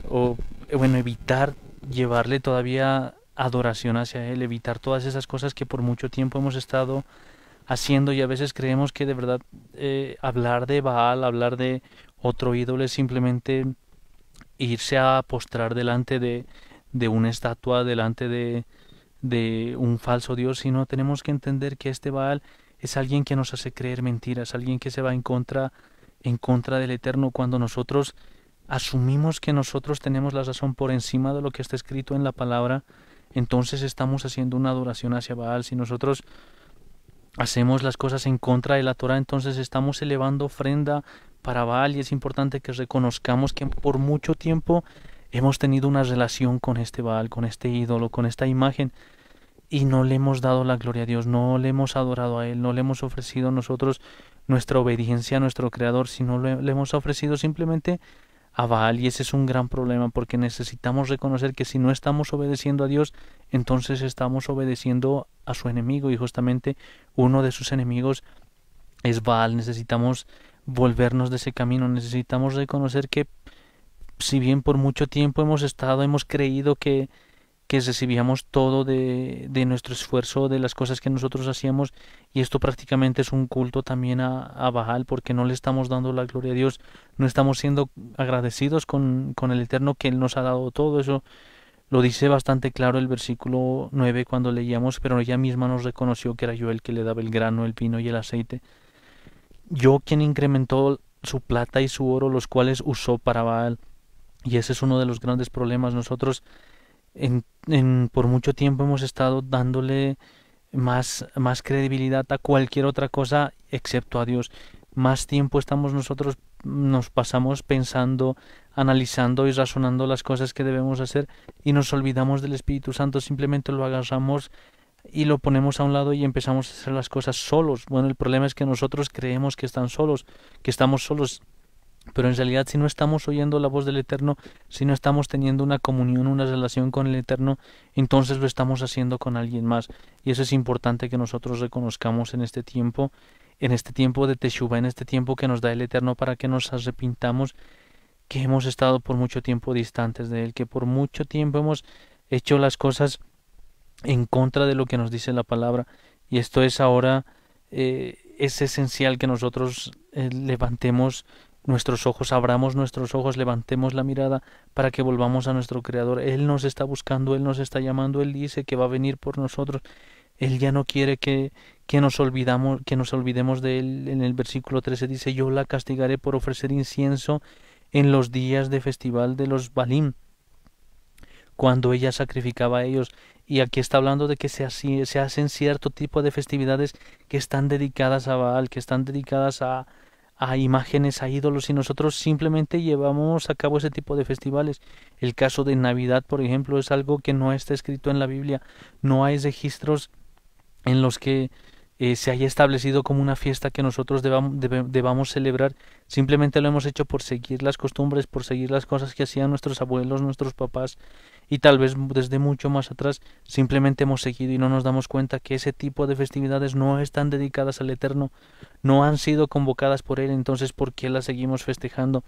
o, bueno, evitar llevarle todavía adoración hacia él, evitar todas esas cosas que por mucho tiempo hemos estado haciendo y a veces creemos que de verdad eh, hablar de Baal, hablar de otro ídolo es simplemente irse a postrar delante de, de una estatua, delante de, de un falso Dios, sino tenemos que entender que este Baal es alguien que nos hace creer mentiras, alguien que se va en contra, en contra del Eterno cuando nosotros asumimos que nosotros tenemos la razón por encima de lo que está escrito en la palabra, entonces estamos haciendo una adoración hacia Baal. Si nosotros hacemos las cosas en contra de la Torah, entonces estamos elevando ofrenda para Baal y es importante que reconozcamos que por mucho tiempo hemos tenido una relación con este Baal, con este ídolo, con esta imagen y no le hemos dado la gloria a Dios, no le hemos adorado a Él, no le hemos ofrecido nosotros nuestra obediencia a nuestro Creador, sino le, le hemos ofrecido simplemente a Baal y ese es un gran problema porque necesitamos reconocer que si no estamos obedeciendo a Dios, entonces estamos obedeciendo a su enemigo y justamente uno de sus enemigos es Baal. Necesitamos volvernos de ese camino, necesitamos reconocer que si bien por mucho tiempo hemos estado, hemos creído que, que recibíamos todo de, de, nuestro esfuerzo, de las cosas que nosotros hacíamos, y esto prácticamente es un culto también a, a Baal, porque no le estamos dando la gloria a Dios, no estamos siendo agradecidos con, con el Eterno que Él nos ha dado todo eso. Lo dice bastante claro el versículo 9 cuando leíamos, pero ella misma nos reconoció que era yo el que le daba el grano, el vino y el aceite. Yo quien incrementó su plata y su oro, los cuales usó para Baal. Y ese es uno de los grandes problemas. Nosotros en, en, por mucho tiempo hemos estado dándole más, más credibilidad a cualquier otra cosa excepto a Dios. Más tiempo estamos nosotros, nos pasamos pensando, analizando y razonando las cosas que debemos hacer y nos olvidamos del Espíritu Santo, simplemente lo agarramos y lo ponemos a un lado y empezamos a hacer las cosas solos. Bueno, el problema es que nosotros creemos que están solos, que estamos solos pero en realidad si no estamos oyendo la voz del Eterno, si no estamos teniendo una comunión, una relación con el Eterno, entonces lo estamos haciendo con alguien más. Y eso es importante que nosotros reconozcamos en este tiempo, en este tiempo de Teshuvah, en este tiempo que nos da el Eterno para que nos arrepintamos, que hemos estado por mucho tiempo distantes de Él, que por mucho tiempo hemos hecho las cosas en contra de lo que nos dice la palabra. Y esto es ahora, eh, es esencial que nosotros eh, levantemos nuestros ojos, abramos nuestros ojos, levantemos la mirada para que volvamos a nuestro Creador. Él nos está buscando, Él nos está llamando, Él dice que va a venir por nosotros. Él ya no quiere que, que nos olvidamos, que nos olvidemos de Él. En el versículo 13 dice, yo la castigaré por ofrecer incienso en los días de festival de los Balim, cuando ella sacrificaba a ellos. Y aquí está hablando de que se, se hacen cierto tipo de festividades que están dedicadas a Baal, que están dedicadas a, a imágenes, a ídolos y nosotros simplemente llevamos a cabo ese tipo de festivales. El caso de Navidad, por ejemplo, es algo que no está escrito en la Biblia. No hay registros en los que eh, se haya establecido como una fiesta que nosotros debamos, debamos celebrar. Simplemente lo hemos hecho por seguir las costumbres, por seguir las cosas que hacían nuestros abuelos, nuestros papás y tal vez desde mucho más atrás simplemente hemos seguido y no nos damos cuenta que ese tipo de festividades no están dedicadas al Eterno, no han sido convocadas por Él, entonces ¿por qué las seguimos festejando?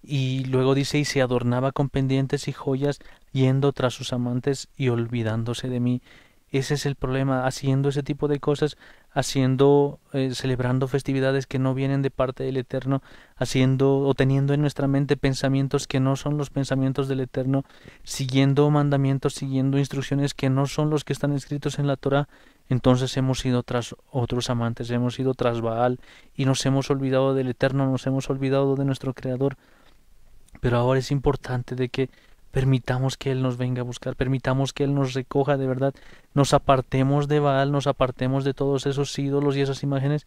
Y luego dice, y se adornaba con pendientes y joyas, yendo tras sus amantes y olvidándose de mí. Ese es el problema, haciendo ese tipo de cosas, haciendo, eh, celebrando festividades que no vienen de parte del Eterno, haciendo o teniendo en nuestra mente pensamientos que no son los pensamientos del Eterno, siguiendo mandamientos, siguiendo instrucciones que no son los que están escritos en la Torah, entonces hemos ido tras otros amantes, hemos ido tras Baal y nos hemos olvidado del Eterno, nos hemos olvidado de nuestro Creador. Pero ahora es importante de que Permitamos que Él nos venga a buscar, permitamos que Él nos recoja de verdad, nos apartemos de Baal, nos apartemos de todos esos ídolos y esas imágenes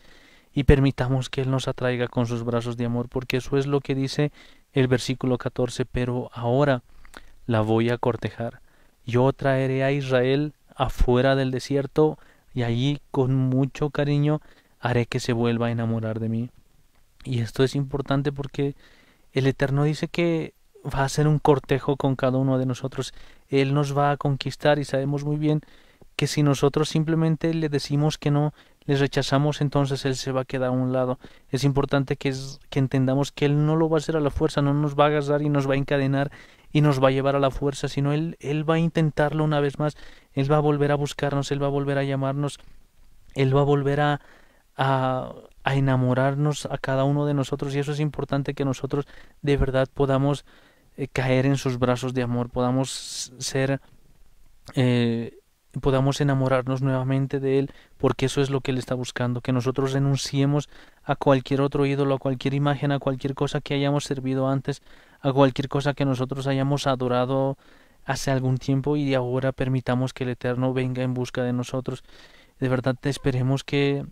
y permitamos que Él nos atraiga con sus brazos de amor, porque eso es lo que dice el versículo 14, pero ahora la voy a cortejar. Yo traeré a Israel afuera del desierto y allí con mucho cariño haré que se vuelva a enamorar de mí. Y esto es importante porque el Eterno dice que va a ser un cortejo con cada uno de nosotros. Él nos va a conquistar y sabemos muy bien que si nosotros simplemente le decimos que no, les rechazamos, entonces Él se va a quedar a un lado. Es importante que, que entendamos que Él no lo va a hacer a la fuerza, no nos va a agarrar y nos va a encadenar y nos va a llevar a la fuerza, sino Él, Él va a intentarlo una vez más, Él va a volver a buscarnos, Él va a volver a llamarnos, Él va a volver a, a enamorarnos a cada uno de nosotros y eso es importante que nosotros de verdad podamos eh, caer en sus brazos de amor, podamos ser eh, podamos enamorarnos nuevamente de Él, porque eso es lo que Él está buscando, que nosotros renunciemos a cualquier otro ídolo, a cualquier imagen, a cualquier cosa que hayamos servido antes, a cualquier cosa que nosotros hayamos adorado hace algún tiempo y ahora permitamos que el Eterno venga en busca de nosotros. De verdad esperemos que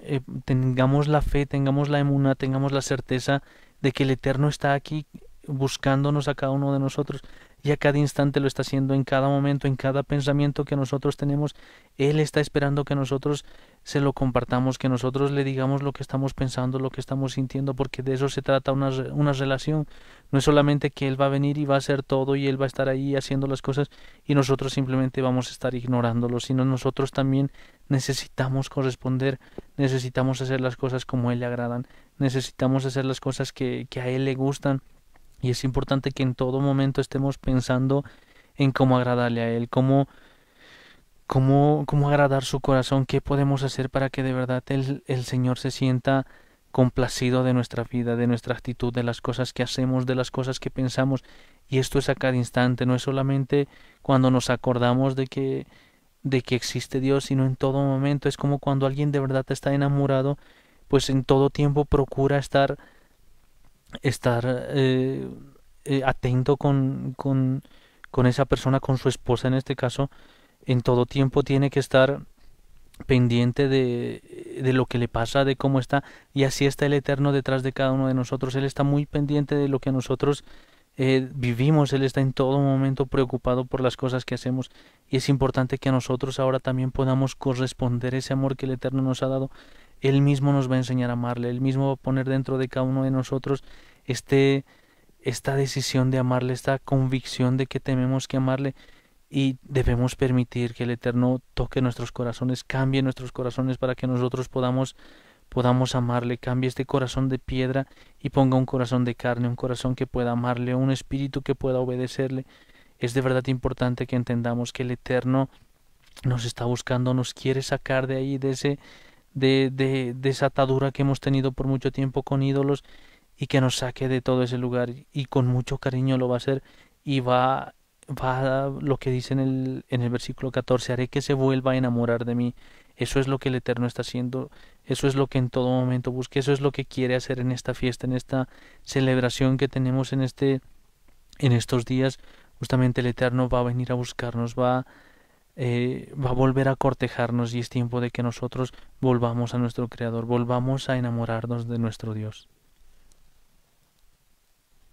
eh, tengamos la fe, tengamos la emuna, tengamos la certeza de que el Eterno está aquí buscándonos a cada uno de nosotros y a cada instante lo está haciendo en cada momento, en cada pensamiento que nosotros tenemos. Él está esperando que nosotros se lo compartamos, que nosotros le digamos lo que estamos pensando, lo que estamos sintiendo, porque de eso se trata una, una relación. No es solamente que Él va a venir y va a hacer todo y Él va a estar ahí haciendo las cosas y nosotros simplemente vamos a estar ignorándolo, sino nosotros también necesitamos corresponder, necesitamos hacer las cosas como a Él le agradan, necesitamos hacer las cosas que, que a Él le gustan y es importante que en todo momento estemos pensando en cómo agradarle a Él, cómo, cómo, cómo agradar su corazón, qué podemos hacer para que de verdad el, el Señor se sienta complacido de nuestra vida, de nuestra actitud, de las cosas que hacemos, de las cosas que pensamos. Y esto es a cada instante, no es solamente cuando nos acordamos de que de que existe Dios, sino en todo momento. Es como cuando alguien de verdad está enamorado, pues en todo tiempo procura estar estar eh, eh, atento con, con, con esa persona, con su esposa en este caso, en todo tiempo tiene que estar pendiente de, de, lo que le pasa, de cómo está, y así está el Eterno detrás de cada uno de nosotros. Él está muy pendiente de lo que nosotros eh, vivimos, Él está en todo momento preocupado por las cosas que hacemos, y es importante que nosotros ahora también podamos corresponder ese amor que el Eterno nos ha dado él mismo nos va a enseñar a amarle, Él mismo va a poner dentro de cada uno de nosotros este, esta decisión de amarle, esta convicción de que tenemos que amarle y debemos permitir que el Eterno toque nuestros corazones, cambie nuestros corazones para que nosotros podamos podamos amarle, cambie este corazón de piedra y ponga un corazón de carne, un corazón que pueda amarle, un espíritu que pueda obedecerle. Es de verdad importante que entendamos que el Eterno nos está buscando, nos quiere sacar de ahí, de ese de, de, de esa atadura que hemos tenido por mucho tiempo con ídolos y que nos saque de todo ese lugar y con mucho cariño lo va a hacer y va va lo que dice en el, en el versículo 14 haré que se vuelva a enamorar de mí eso es lo que el Eterno está haciendo eso es lo que en todo momento busca eso es lo que quiere hacer en esta fiesta en esta celebración que tenemos en este en estos días. Justamente el Eterno va a venir a buscarnos va eh, va a volver a cortejarnos y es tiempo de que nosotros volvamos a nuestro Creador, volvamos a enamorarnos de nuestro Dios.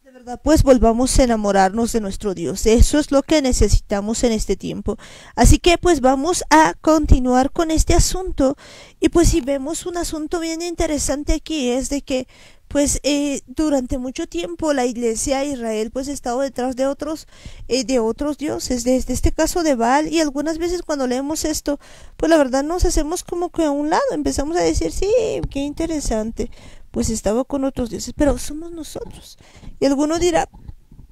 De verdad, pues volvamos a enamorarnos de nuestro Dios. Eso es lo que necesitamos en este tiempo. Así que pues vamos a continuar con este asunto. Y pues si vemos un asunto bien interesante aquí es de que pues eh, durante mucho tiempo la iglesia de Israel pues ha estado detrás de otros eh, de otros dioses desde este caso de Baal y algunas veces cuando leemos esto pues la verdad nos hacemos como que a un lado empezamos a decir sí qué interesante pues estaba con otros dioses pero somos nosotros y alguno dirá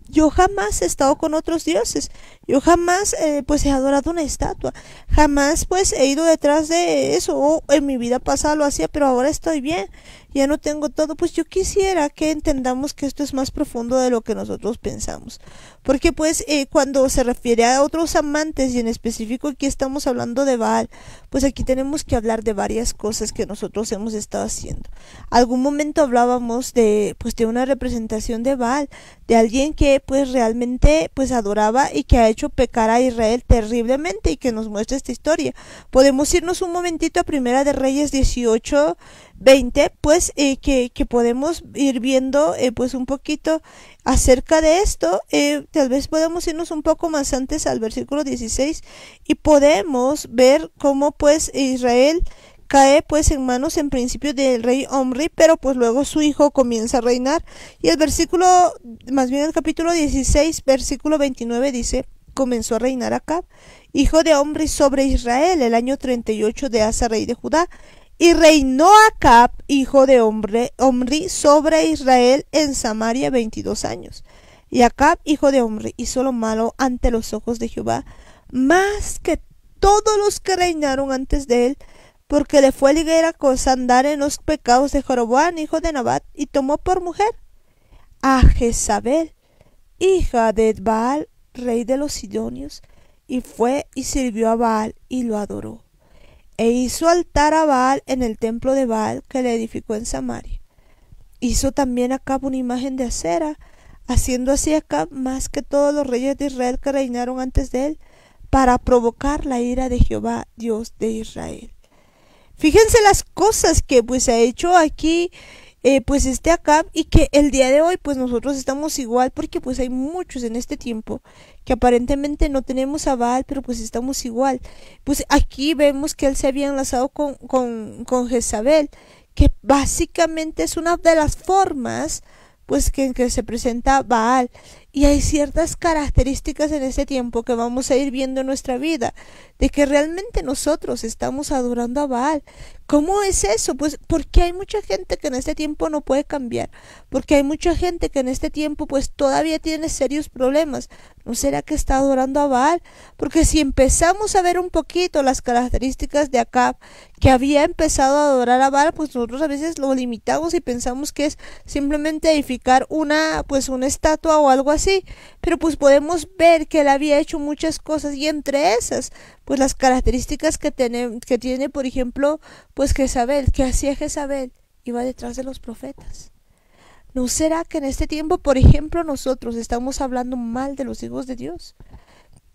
yo jamás he estado con otros dioses. Yo jamás eh, pues he adorado una estatua. Jamás pues he ido detrás de eso. O en mi vida pasada lo hacía, pero ahora estoy bien ya no tengo todo, pues yo quisiera que entendamos que esto es más profundo de lo que nosotros pensamos. Porque pues eh, cuando se refiere a otros amantes y en específico aquí estamos hablando de Baal, pues aquí tenemos que hablar de varias cosas que nosotros hemos estado haciendo. Algún momento hablábamos de pues de una representación de Baal, de alguien que pues realmente pues adoraba y que ha hecho pecar a Israel terriblemente y que nos muestra esta historia. Podemos irnos un momentito a Primera de Reyes 18 20, pues eh, que, podemos ir viendo eh, pues un poquito acerca de esto. Eh, tal vez podemos irnos un poco más antes al versículo 16 y podemos ver cómo pues Israel cae pues en manos en principio del rey Omri, pero pues luego su hijo comienza a reinar. Y el versículo, más bien el capítulo 16, versículo 29 dice, comenzó a reinar Acab, hijo de Omri sobre Israel, el año 38 de Asa, rey de Judá. Y reinó Acab, hijo de Omri, sobre Israel en Samaria veintidós años. Y Acab, hijo de Omri, hizo lo malo ante los ojos de Jehová, más que todos los que reinaron antes de él, porque le fue ligera cosa andar en los pecados de Jeroboam, hijo de Nabat, y tomó por mujer a Jezabel, hija de Baal, rey de los Sidonios, y fue y sirvió a Baal y lo adoró. E hizo altar a Baal en el templo de Baal que le edificó en Samaria. Hizo también Acab una imagen de acera, haciendo así Acab más que todos los reyes de Israel que reinaron antes de él, para provocar la ira de Jehová, Dios de Israel. Fíjense las cosas que pues ha hecho aquí eh, pues este acá y que el día de hoy pues nosotros estamos igual porque pues hay muchos en este tiempo que aparentemente no tenemos a Baal pero pues estamos igual. Pues aquí vemos que él se había enlazado con, con, con Jezabel que básicamente es una de las formas pues que, que se presenta Baal y hay ciertas características en este tiempo que vamos a ir viendo en nuestra vida, de que realmente nosotros estamos adorando a Baal. ¿Cómo es eso? Pues porque hay mucha gente que en este tiempo no puede cambiar, porque hay mucha gente que en este tiempo pues todavía tiene serios problemas. ¿No será que está adorando a Baal? Porque si empezamos a ver un poquito las características de Acab, que había empezado a adorar a Baal, pues nosotros a veces lo limitamos y pensamos que es simplemente edificar una pues una estatua o algo así, pero pues podemos ver que él había hecho muchas cosas y entre esas pues las características que tiene, que tiene por ejemplo pues Jezabel, que hacía Jezabel, iba detrás de los profetas. ¿No será que en este tiempo, por ejemplo, nosotros estamos hablando mal de los hijos de Dios?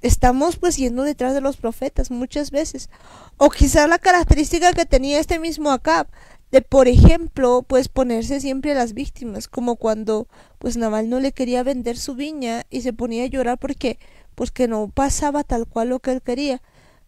Estamos pues yendo detrás de los profetas muchas veces. O quizás la característica que tenía este mismo Acab, de por ejemplo, pues ponerse siempre a las víctimas, como cuando pues Naval no le quería vender su viña y se ponía a llorar porque pues que no pasaba tal cual lo que él quería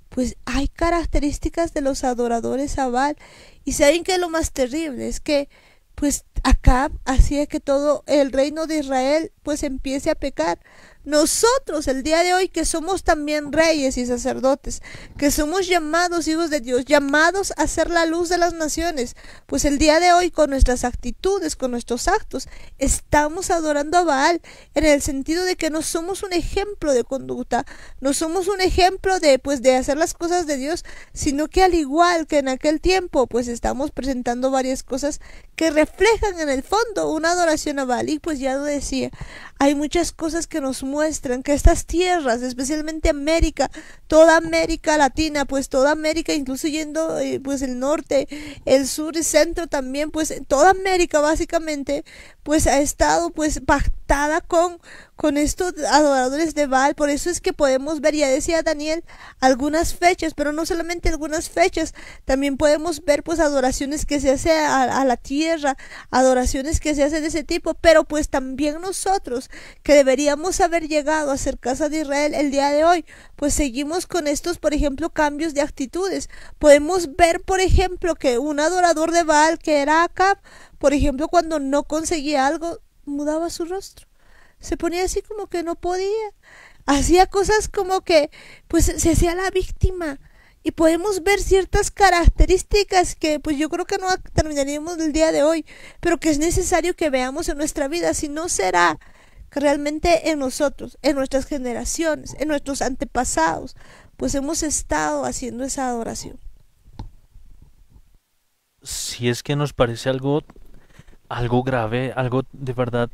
pues hay características de los adoradores a Baal. Y saben que lo más terrible es que pues acá hacía que todo el reino de Israel pues empiece a pecar. Nosotros el día de hoy que somos también reyes y sacerdotes, que somos llamados hijos de Dios, llamados a ser la luz de las naciones, pues el día de hoy con nuestras actitudes, con nuestros actos, estamos adorando a Baal en el sentido de que no somos un ejemplo de conducta, no somos un ejemplo de pues de hacer las cosas de Dios, sino que al igual que en aquel tiempo, pues estamos presentando varias cosas que reflejan en el fondo una adoración a Baal. Y pues ya lo decía, hay muchas cosas que nos que estas tierras, especialmente América, toda América Latina, pues toda América, incluso yendo eh, pues el norte, el sur y centro también, pues toda América básicamente, pues ha estado pues pactada con con estos adoradores de Baal. Por eso es que podemos ver, ya decía Daniel, algunas fechas, pero no solamente algunas fechas, también podemos ver pues adoraciones que se hace a, la tierra, adoraciones que se hacen de ese tipo, pero pues también nosotros que deberíamos haber llegado a ser casa de Israel el día de hoy, pues seguimos con estos, por ejemplo, cambios de actitudes. Podemos ver, por ejemplo, que un adorador de Baal que era Acab, por ejemplo, cuando no conseguía algo, mudaba su rostro se ponía así como que no podía. Hacía cosas como que, pues se hacía la víctima. Y podemos ver ciertas características que pues yo creo que no terminaríamos el día de hoy, pero que es necesario que veamos en nuestra vida, si no será realmente en nosotros, en nuestras generaciones, en nuestros antepasados, pues hemos estado haciendo esa adoración. Si es que nos parece algo, algo grave, algo de verdad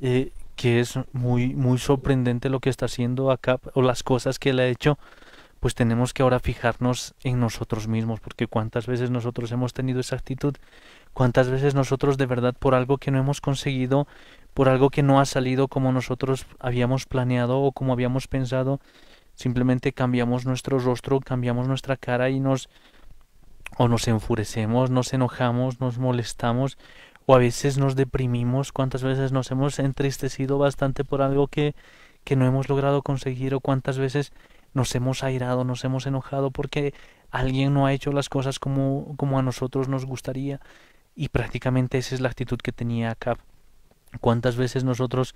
eh, que es muy, muy sorprendente lo que está haciendo acá o las cosas que él ha hecho, pues tenemos que ahora fijarnos en nosotros mismos, porque cuántas veces nosotros hemos tenido esa actitud, cuántas veces nosotros de verdad por algo que no hemos conseguido, por algo que no ha salido como nosotros habíamos planeado o como habíamos pensado, simplemente cambiamos nuestro rostro, cambiamos nuestra cara y nos o nos enfurecemos, nos enojamos, nos molestamos a veces nos deprimimos, cuántas veces nos hemos entristecido bastante por algo que, que no hemos logrado conseguir o cuántas veces nos hemos airado, nos hemos enojado porque alguien no ha hecho las cosas como, como a nosotros nos gustaría y prácticamente esa es la actitud que tenía Acab. Cuántas veces nosotros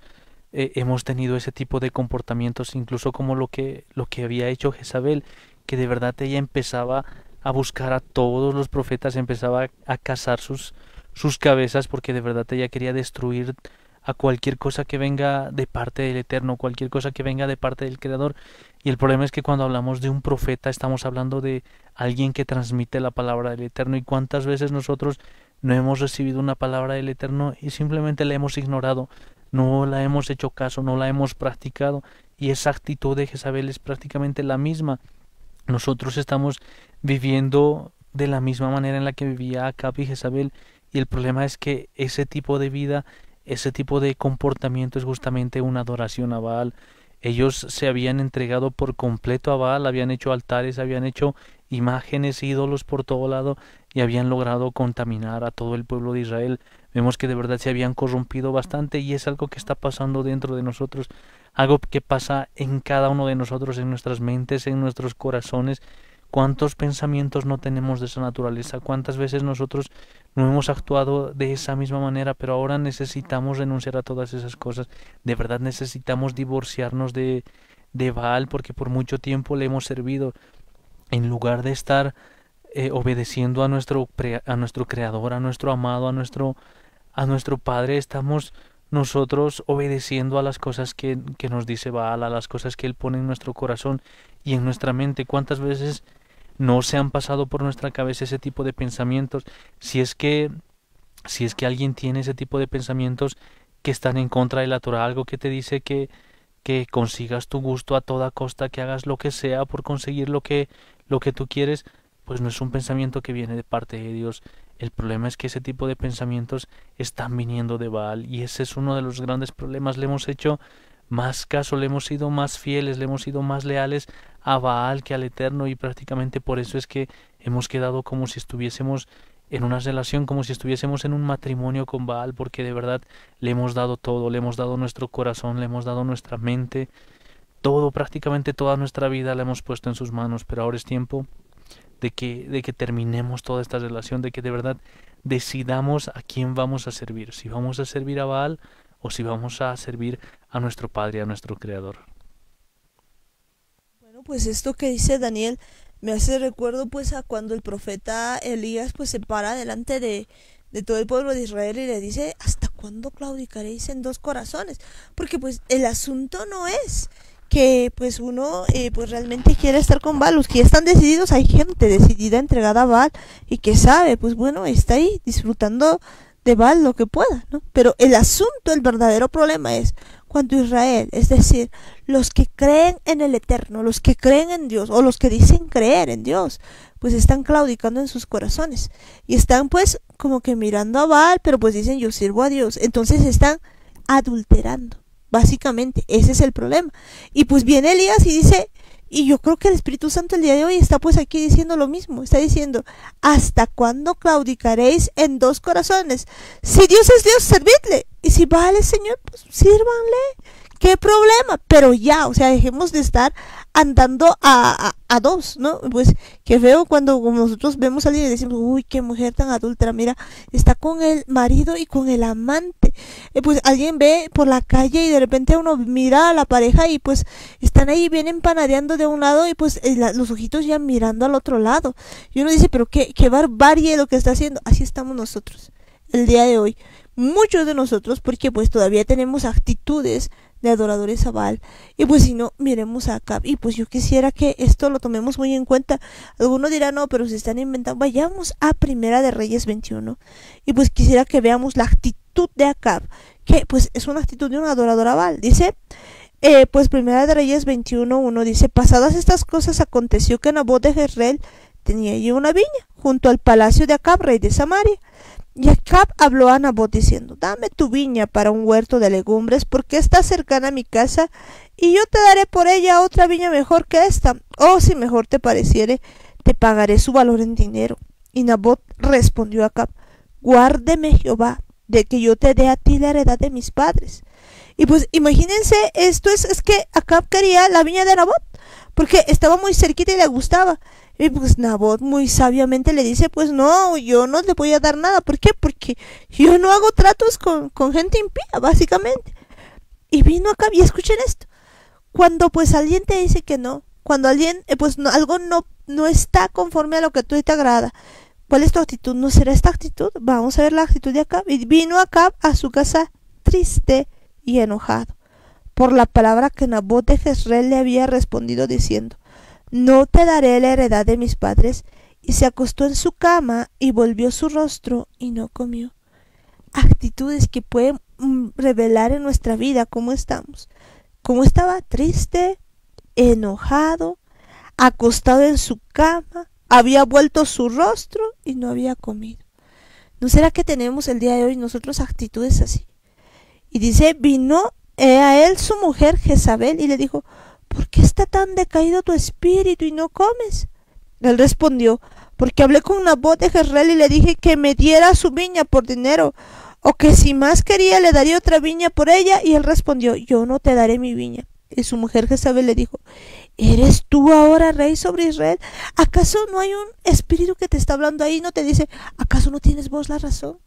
eh, hemos tenido ese tipo de comportamientos, incluso como lo que, lo que había hecho Jezabel, que de verdad ella empezaba a buscar a todos los profetas, empezaba a cazar sus, sus cabezas, porque de verdad ella quería destruir a cualquier cosa que venga de parte del Eterno, cualquier cosa que venga de parte del Creador. Y el problema es que cuando hablamos de un profeta estamos hablando de alguien que transmite la palabra del Eterno. ¿Y cuántas veces nosotros no hemos recibido una palabra del Eterno y simplemente la hemos ignorado? No la hemos hecho caso, no la hemos practicado. Y esa actitud de Jezabel es prácticamente la misma. Nosotros estamos viviendo de la misma manera en la que vivía Acab y Jezabel. Y el problema es que ese tipo de vida ese tipo de comportamiento es justamente una adoración a Baal. Ellos se habían entregado por completo a Baal, habían hecho altares, habían hecho imágenes, ídolos por todo lado y habían logrado contaminar a todo el pueblo de Israel. Vemos que de verdad se habían corrompido bastante y es algo que está pasando dentro de nosotros, algo que pasa en cada uno de nosotros, en nuestras mentes, en nuestros corazones. ¿Cuántos pensamientos no tenemos de esa naturaleza? ¿Cuántas veces nosotros no hemos actuado de esa misma manera, pero ahora necesitamos renunciar a todas esas cosas. De verdad necesitamos divorciarnos de, de Baal porque por mucho tiempo le hemos servido. En lugar de estar eh, obedeciendo a nuestro, a nuestro Creador, a nuestro amado, a nuestro, a nuestro Padre, estamos nosotros obedeciendo a las cosas que, que nos dice Baal, a las cosas que Él pone en nuestro corazón y en nuestra mente. ¿Cuántas veces no se han pasado por nuestra cabeza ese tipo de pensamientos. Si es que si es que alguien tiene ese tipo de pensamientos que están en contra de la Torah, algo que te dice que que consigas tu gusto a toda costa, que hagas lo que sea por conseguir lo que lo que tú quieres, pues no es un pensamiento que viene de parte de Dios. El problema es que ese tipo de pensamientos están viniendo de Baal y ese es uno de los grandes problemas. Le hemos hecho más caso, le hemos sido más fieles, le hemos sido más leales a Baal que al Eterno y prácticamente por eso es que hemos quedado como si estuviésemos en una relación, como si estuviésemos en un matrimonio con Baal, porque de verdad le hemos dado todo, le hemos dado nuestro corazón, le hemos dado nuestra mente, todo, prácticamente toda nuestra vida la hemos puesto en sus manos, pero ahora es tiempo de que, de que terminemos toda esta relación, de que de verdad decidamos a quién vamos a servir, si vamos a servir a Baal o si vamos a servir a nuestro Padre, a nuestro Creador pues esto que dice Daniel me hace recuerdo pues a cuando el profeta Elías pues se para delante de, de todo el pueblo de Israel y le dice, ¿hasta cuándo claudicaréis en dos corazones? Porque pues el asunto no es que pues uno eh, pues realmente quiere estar con Baal, los que están decididos, hay gente decidida, entregada a Baal y que sabe, pues bueno, está ahí disfrutando de Baal lo que pueda, ¿no? Pero el asunto, el verdadero problema es cuando Israel, es decir, los que creen en el Eterno, los que creen en Dios o los que dicen creer en Dios, pues están claudicando en sus corazones y están pues como que mirando a Baal, pero pues dicen yo sirvo a Dios, entonces están adulterando. Básicamente, ese es el problema. Y pues viene Elías y dice, y yo creo que el Espíritu Santo el día de hoy está pues aquí diciendo lo mismo. Está diciendo, ¿hasta cuándo claudicaréis en dos corazones? Si Dios es Dios, servidle. Y si vale, Señor, pues sírvanle. ¿Qué problema? Pero ya, o sea, dejemos de estar andando a, a, dos, ¿no? Pues qué feo cuando nosotros vemos a alguien y decimos, uy, qué mujer tan adulta, mira, está con el marido y con el amante. Eh, pues alguien ve por la calle y de repente uno mira a la pareja y pues están ahí bien empanadeando de un lado y pues eh, los ojitos ya mirando al otro lado. Y uno dice, pero qué, qué barbarie lo que está haciendo. Así estamos nosotros el día de hoy. Muchos de nosotros, porque pues todavía tenemos actitudes de adoradores a Baal. Y pues si no, miremos acá. Y pues yo quisiera que esto lo tomemos muy en cuenta. Algunos dirán, no, pero se están inventando. Vayamos a Primera de Reyes 21. Y pues quisiera que veamos la actitud de Acab, que pues es una actitud de un adorador a Baal. Dice, eh, pues Primera de Reyes 21, uno dice, pasadas estas cosas aconteció que Nabot de Jezreel tenía allí una viña junto al palacio de Acab, rey de Samaria. Y Acab habló a Nabot diciendo, dame tu viña para un huerto de legumbres, porque está cercana a mi casa, y yo te daré por ella otra viña mejor que esta, o si mejor te pareciere, te pagaré su valor en dinero. Y Nabot respondió a Acab, guárdeme Jehová, de que yo te dé a ti la heredad de mis padres. Y pues imagínense, esto es, es que Acab quería la viña de Nabot, porque estaba muy cerquita y le gustaba. Y pues Nabot muy sabiamente le dice, pues no, yo no le voy a dar nada. ¿Por qué? Porque yo no hago tratos con, con gente impía, básicamente. y vino acá y escuchen esto. Cuando pues alguien te dice que no, cuando alguien eh, pues no, algo no, no está conforme a lo que tú te agrada, ¿cuál es tu actitud? ¿No será esta actitud? Vamos a ver la actitud de Acab. Y vino Acab a su casa triste y enojado por la palabra que Nabot de Jezreel le había respondido diciendo, No te daré la heredad de mis padres, y se acostó en su cama y volvió su rostro y no comió. Actitudes que pueden mm, revelar en nuestra vida cómo estamos. Cómo estaba triste, enojado, acostado en su cama, había vuelto su rostro y no había comido. ¿No será que tenemos el día de hoy nosotros actitudes así? Y dice, vino a él su mujer Jezabel y le dijo, ¿por qué está tan decaído tu espíritu y no comes? Él respondió, porque hablé con una voz de Jezreel y le dije que me diera su viña por dinero, o que si más quería le daría otra viña por ella, y él respondió, yo no te daré mi viña. Y su mujer Jezabel le dijo, ¿eres tú ahora rey sobre Israel? ¿Acaso no hay un espíritu que te está hablando ahí y no te dice, ¿acaso no tienes vos la razón?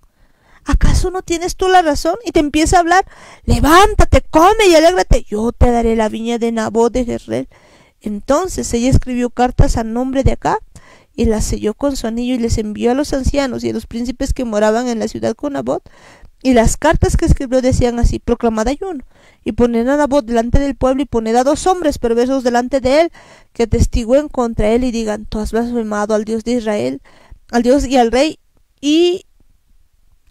¿Acaso no tienes tú la razón? Y te empieza a hablar, levántate, come y alégrate, yo te daré la viña de Nabot de Jezreel. Entonces ella escribió cartas a nombre de acá y las selló con su anillo y les envió a los ancianos y a los príncipes que moraban en la ciudad con Nabot. Y las cartas que escribió decían así, proclamad ayuno, y poned a Nabot delante del pueblo, y poned a dos hombres perversos delante de él, que testiguen contra él y digan, tú has blasfemado al Dios de Israel, al Dios y al rey, y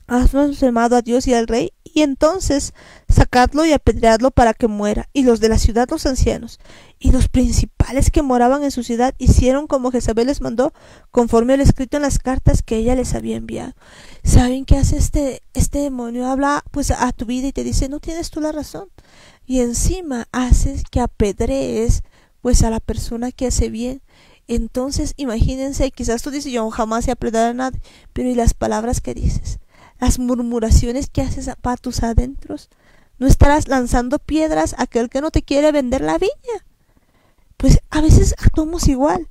has blasfemado a Dios y al rey, y entonces sacadlo y apedreadlo para que muera. Y los de la ciudad, los ancianos, y los principales que moraban en su ciudad, hicieron como Jezabel les mandó, conforme al escrito en las cartas que ella les había enviado. ¿Saben qué hace este, este demonio? Habla pues a tu vida y te dice, no tienes tú la razón. Y encima haces que apedrees pues a la persona que hace bien. Entonces, imagínense, quizás tú dices, yo jamás he apedreado a nadie, pero ¿y las palabras que dices? Las murmuraciones que haces para tus adentros. No estarás lanzando piedras a aquel que no te quiere vender la viña. Pues a veces actuamos igual.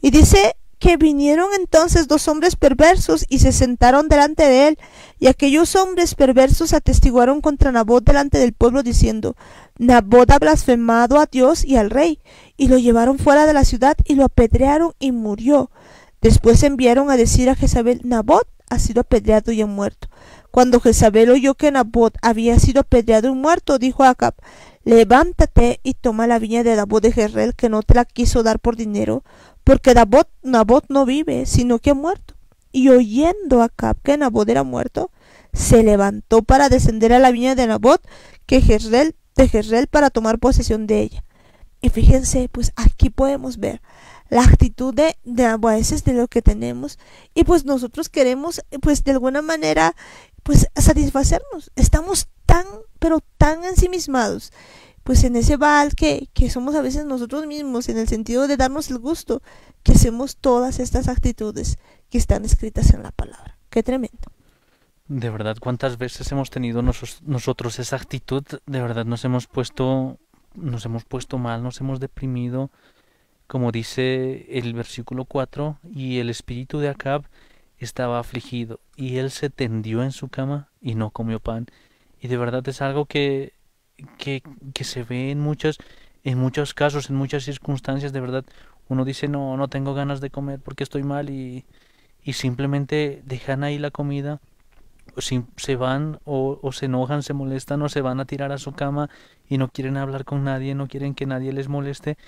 Y dice que vinieron entonces dos hombres perversos y se sentaron delante de él, y aquellos hombres perversos atestiguaron contra Nabot delante del pueblo diciendo, Nabot ha blasfemado a Dios y al rey, y lo llevaron fuera de la ciudad y lo apedrearon y murió. Después enviaron a decir a Jezabel, Nabot ha sido apedreado y ha muerto. Cuando Jezabel oyó que Nabot había sido apedreado y muerto, dijo a Acab, levántate y toma la viña de Nabot de Jezreel, que no te la quiso dar por dinero, porque Nabot, Nabot no vive, sino que ha muerto. Y oyendo Acab que Nabot era muerto, se levantó para descender a la viña de Nabot, que Jezreel, de Jezreel para tomar posesión de ella. Y fíjense, pues aquí podemos ver la actitud de, de a de lo que tenemos y pues nosotros queremos pues de alguna manera pues satisfacernos. Estamos tan pero tan ensimismados pues en ese val que, que somos a veces nosotros mismos en el sentido de darnos el gusto que hacemos todas estas actitudes que están escritas en la palabra. Qué tremendo. De verdad cuántas veces hemos tenido nosotros esa actitud de verdad nos hemos puesto nos hemos puesto mal nos hemos deprimido como dice el versículo 4, y el espíritu de Acab estaba afligido, y él se tendió en su cama y no comió pan. Y de verdad es algo que, que, que se ve en muchos, en muchos casos, en muchas circunstancias, de verdad. Uno dice, no, no tengo ganas de comer porque estoy mal y, y simplemente dejan ahí la comida si se van o, o, se enojan, se molestan o se van a tirar a su cama y no quieren hablar con nadie, no quieren que nadie les moleste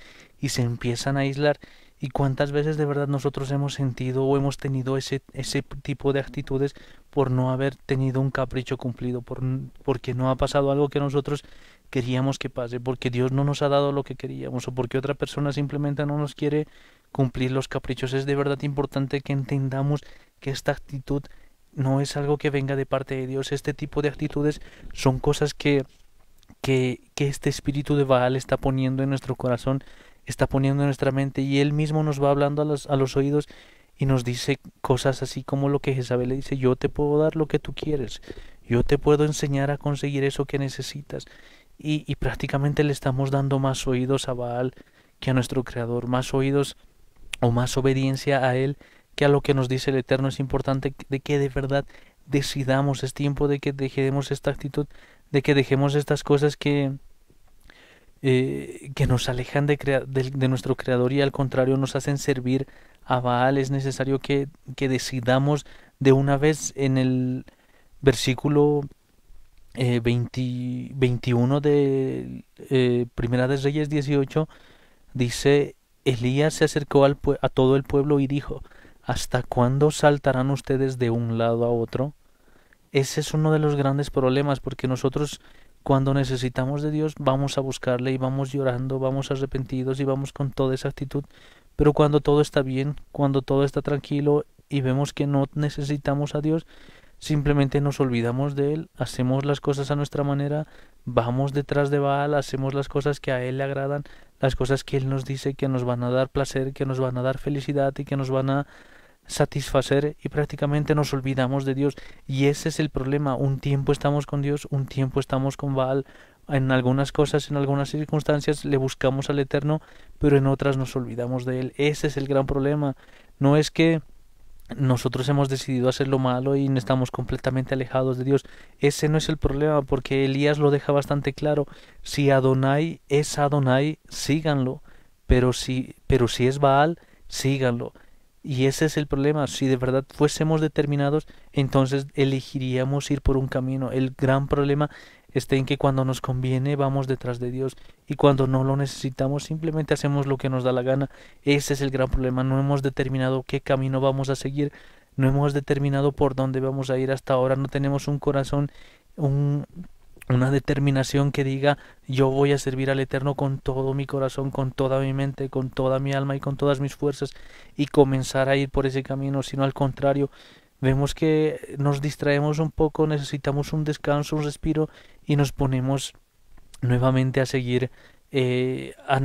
y se empiezan a aislar. ¿Y cuántas veces de verdad nosotros hemos sentido o hemos tenido ese, ese tipo de actitudes por no haber tenido un capricho cumplido, por, porque no ha pasado algo que nosotros queríamos que pase, porque Dios no nos ha dado lo que queríamos o porque otra persona simplemente no nos quiere cumplir los caprichos? Es de verdad importante que entendamos que esta actitud no es algo que venga de parte de Dios. Este tipo de actitudes son cosas que, que, que este espíritu de Baal está poniendo en nuestro corazón, está poniendo en nuestra mente y él mismo nos va hablando a los, a los oídos y nos dice cosas así como lo que Jezabel le dice, yo te puedo dar lo que tú quieres, yo te puedo enseñar a conseguir eso que necesitas. Y, y prácticamente le estamos dando más oídos a Baal que a nuestro Creador, más oídos o más obediencia a Él que a lo que nos dice el Eterno es importante de que de verdad decidamos, es tiempo de que dejemos esta actitud de que dejemos estas cosas que, eh, que nos alejan de, de, nuestro Creador y al contrario nos hacen servir a Baal. Es necesario que, que decidamos de una vez en el versículo eh, 21 de eh, Primera de Reyes 18, dice, Elías se acercó al a todo el pueblo y dijo, ¿Hasta cuándo saltarán ustedes de un lado a otro? Ese es uno de los grandes problemas porque nosotros cuando necesitamos de Dios vamos a buscarle y vamos llorando, vamos arrepentidos y vamos con toda esa actitud. Pero cuando todo está bien, cuando todo está tranquilo y vemos que no necesitamos a Dios, simplemente nos olvidamos de Él, hacemos las cosas a nuestra manera, vamos detrás de Baal, hacemos las cosas que a Él le agradan, las cosas que Él nos dice que nos van a dar placer, que nos van a dar felicidad y que nos van a satisfacer y prácticamente nos olvidamos de Dios. Y ese es el problema. Un tiempo estamos con Dios, un tiempo estamos con Baal. En algunas cosas, en algunas circunstancias le buscamos al Eterno, pero en otras nos olvidamos de Él. Ese es el gran problema. No es que nosotros hemos decidido hacer lo malo y estamos completamente alejados de Dios. Ese no es el problema, porque Elías lo deja bastante claro. Si Adonai es Adonai, síganlo. Pero si, pero si es Baal, síganlo. Y ese es el problema. Si de verdad fuésemos determinados, entonces elegiríamos ir por un camino. El gran problema está en que cuando nos conviene vamos detrás de Dios y cuando no lo necesitamos simplemente hacemos lo que nos da la gana. Ese es el gran problema. No hemos determinado qué camino vamos a seguir. No hemos determinado por dónde vamos a ir hasta ahora. No tenemos un corazón, un una determinación que diga yo voy a servir al Eterno con todo mi corazón, con toda mi mente, con toda mi alma y con todas mis fuerzas y comenzar a ir por ese camino, sino al contrario, vemos que nos distraemos un poco, necesitamos un descanso, un respiro y nos ponemos nuevamente a seguir eh, a,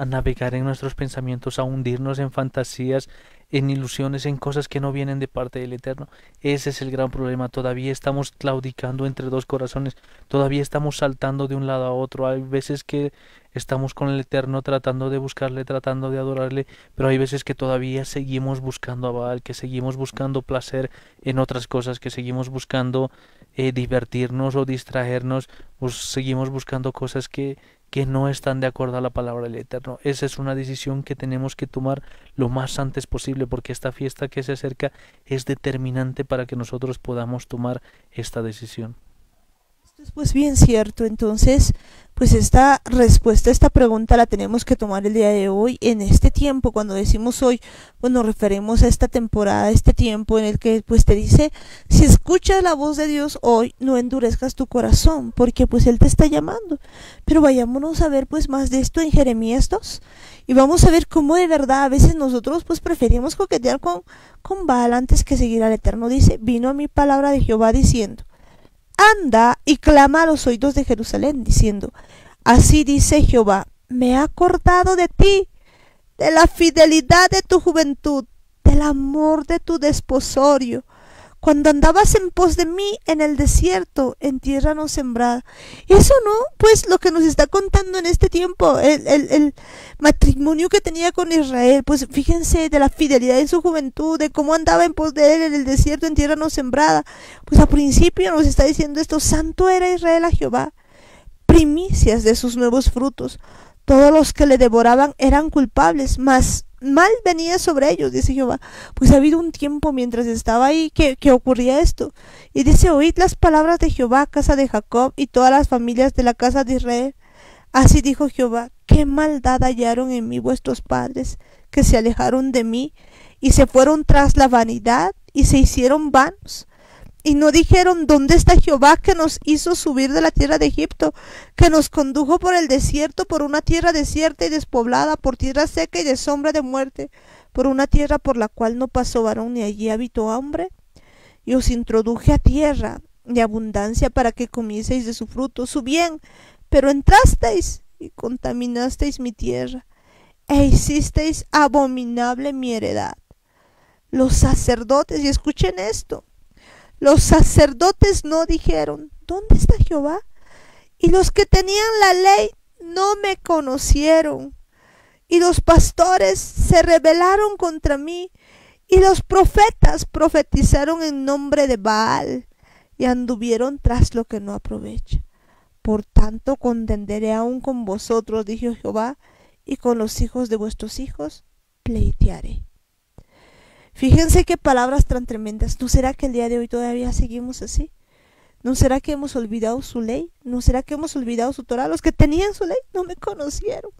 a, navegar en nuestros pensamientos, a hundirnos en fantasías, en ilusiones, en cosas que no vienen de parte del Eterno. Ese es el gran problema. Todavía estamos claudicando entre dos corazones, todavía estamos saltando de un lado a otro. Hay veces que estamos con el Eterno tratando de buscarle, tratando de adorarle, pero hay veces que todavía seguimos buscando a Baal, que seguimos buscando placer en otras cosas, que seguimos buscando eh, divertirnos o distraernos, o seguimos buscando cosas que que no están de acuerdo a la palabra del Eterno. Esa es una decisión que tenemos que tomar lo más antes posible porque esta fiesta que se acerca es determinante para que nosotros podamos tomar esta decisión. Pues bien cierto, entonces pues esta respuesta a esta pregunta la tenemos que tomar el día de hoy, en este tiempo, cuando decimos hoy, pues nos referimos a esta temporada, este tiempo en el que pues te dice, si escuchas la voz de Dios hoy, no endurezcas tu corazón, porque pues Él te está llamando. Pero vayámonos a ver pues más de esto en Jeremías 2, y vamos a ver cómo de verdad a veces nosotros pues preferimos coquetear con, con Baal antes que seguir al Eterno. Dice, vino a mi palabra de Jehová diciendo, anda y clama a los oídos de Jerusalén, diciendo, Así dice Jehová, me he acordado de ti, de la fidelidad de tu juventud, del amor de tu desposorio, cuando andabas en pos de mí en el desierto, en tierra no sembrada. Eso no, pues lo que nos está contando en este tiempo, el, el, matrimonio que tenía con Israel, pues fíjense de la fidelidad de su juventud, de cómo andaba en pos de él en el desierto, en tierra no sembrada. Pues al principio nos está diciendo esto, santo era Israel a Jehová, primicias de sus nuevos frutos. Todos los que le devoraban eran culpables, mas mal venía sobre ellos, dice Jehová. Pues ha habido un tiempo mientras estaba ahí que, que, ocurría esto. Y dice, oíd las palabras de Jehová, casa de Jacob, y todas las familias de la casa de Israel. Así dijo Jehová, qué maldad hallaron en mí vuestros padres, que se alejaron de mí, y se fueron tras la vanidad, y se hicieron vanos y no dijeron, ¿dónde está Jehová que nos hizo subir de la tierra de Egipto, que nos condujo por el desierto, por una tierra desierta y despoblada, por tierra seca y de sombra de muerte, por una tierra por la cual no pasó varón ni allí habitó hombre? Y os introduje a tierra de abundancia para que comieseis de su fruto, su bien, pero entrasteis y contaminasteis mi tierra, e hicisteis abominable mi heredad. Los sacerdotes, y escuchen esto, los sacerdotes no dijeron, ¿dónde está Jehová? Y los que tenían la ley no me conocieron. Y los pastores se rebelaron contra mí. Y los profetas profetizaron en nombre de Baal. y anduvieron tras lo que no aprovecha. Por tanto contenderé aún con vosotros, dijo Jehová, y con los hijos de vuestros hijos pleitearé. Fíjense qué palabras tan tremendas. ¿No será que el día de hoy todavía seguimos así? ¿No será que hemos olvidado su ley? ¿No será que hemos olvidado su Torah? Los que tenían su ley no me conocieron.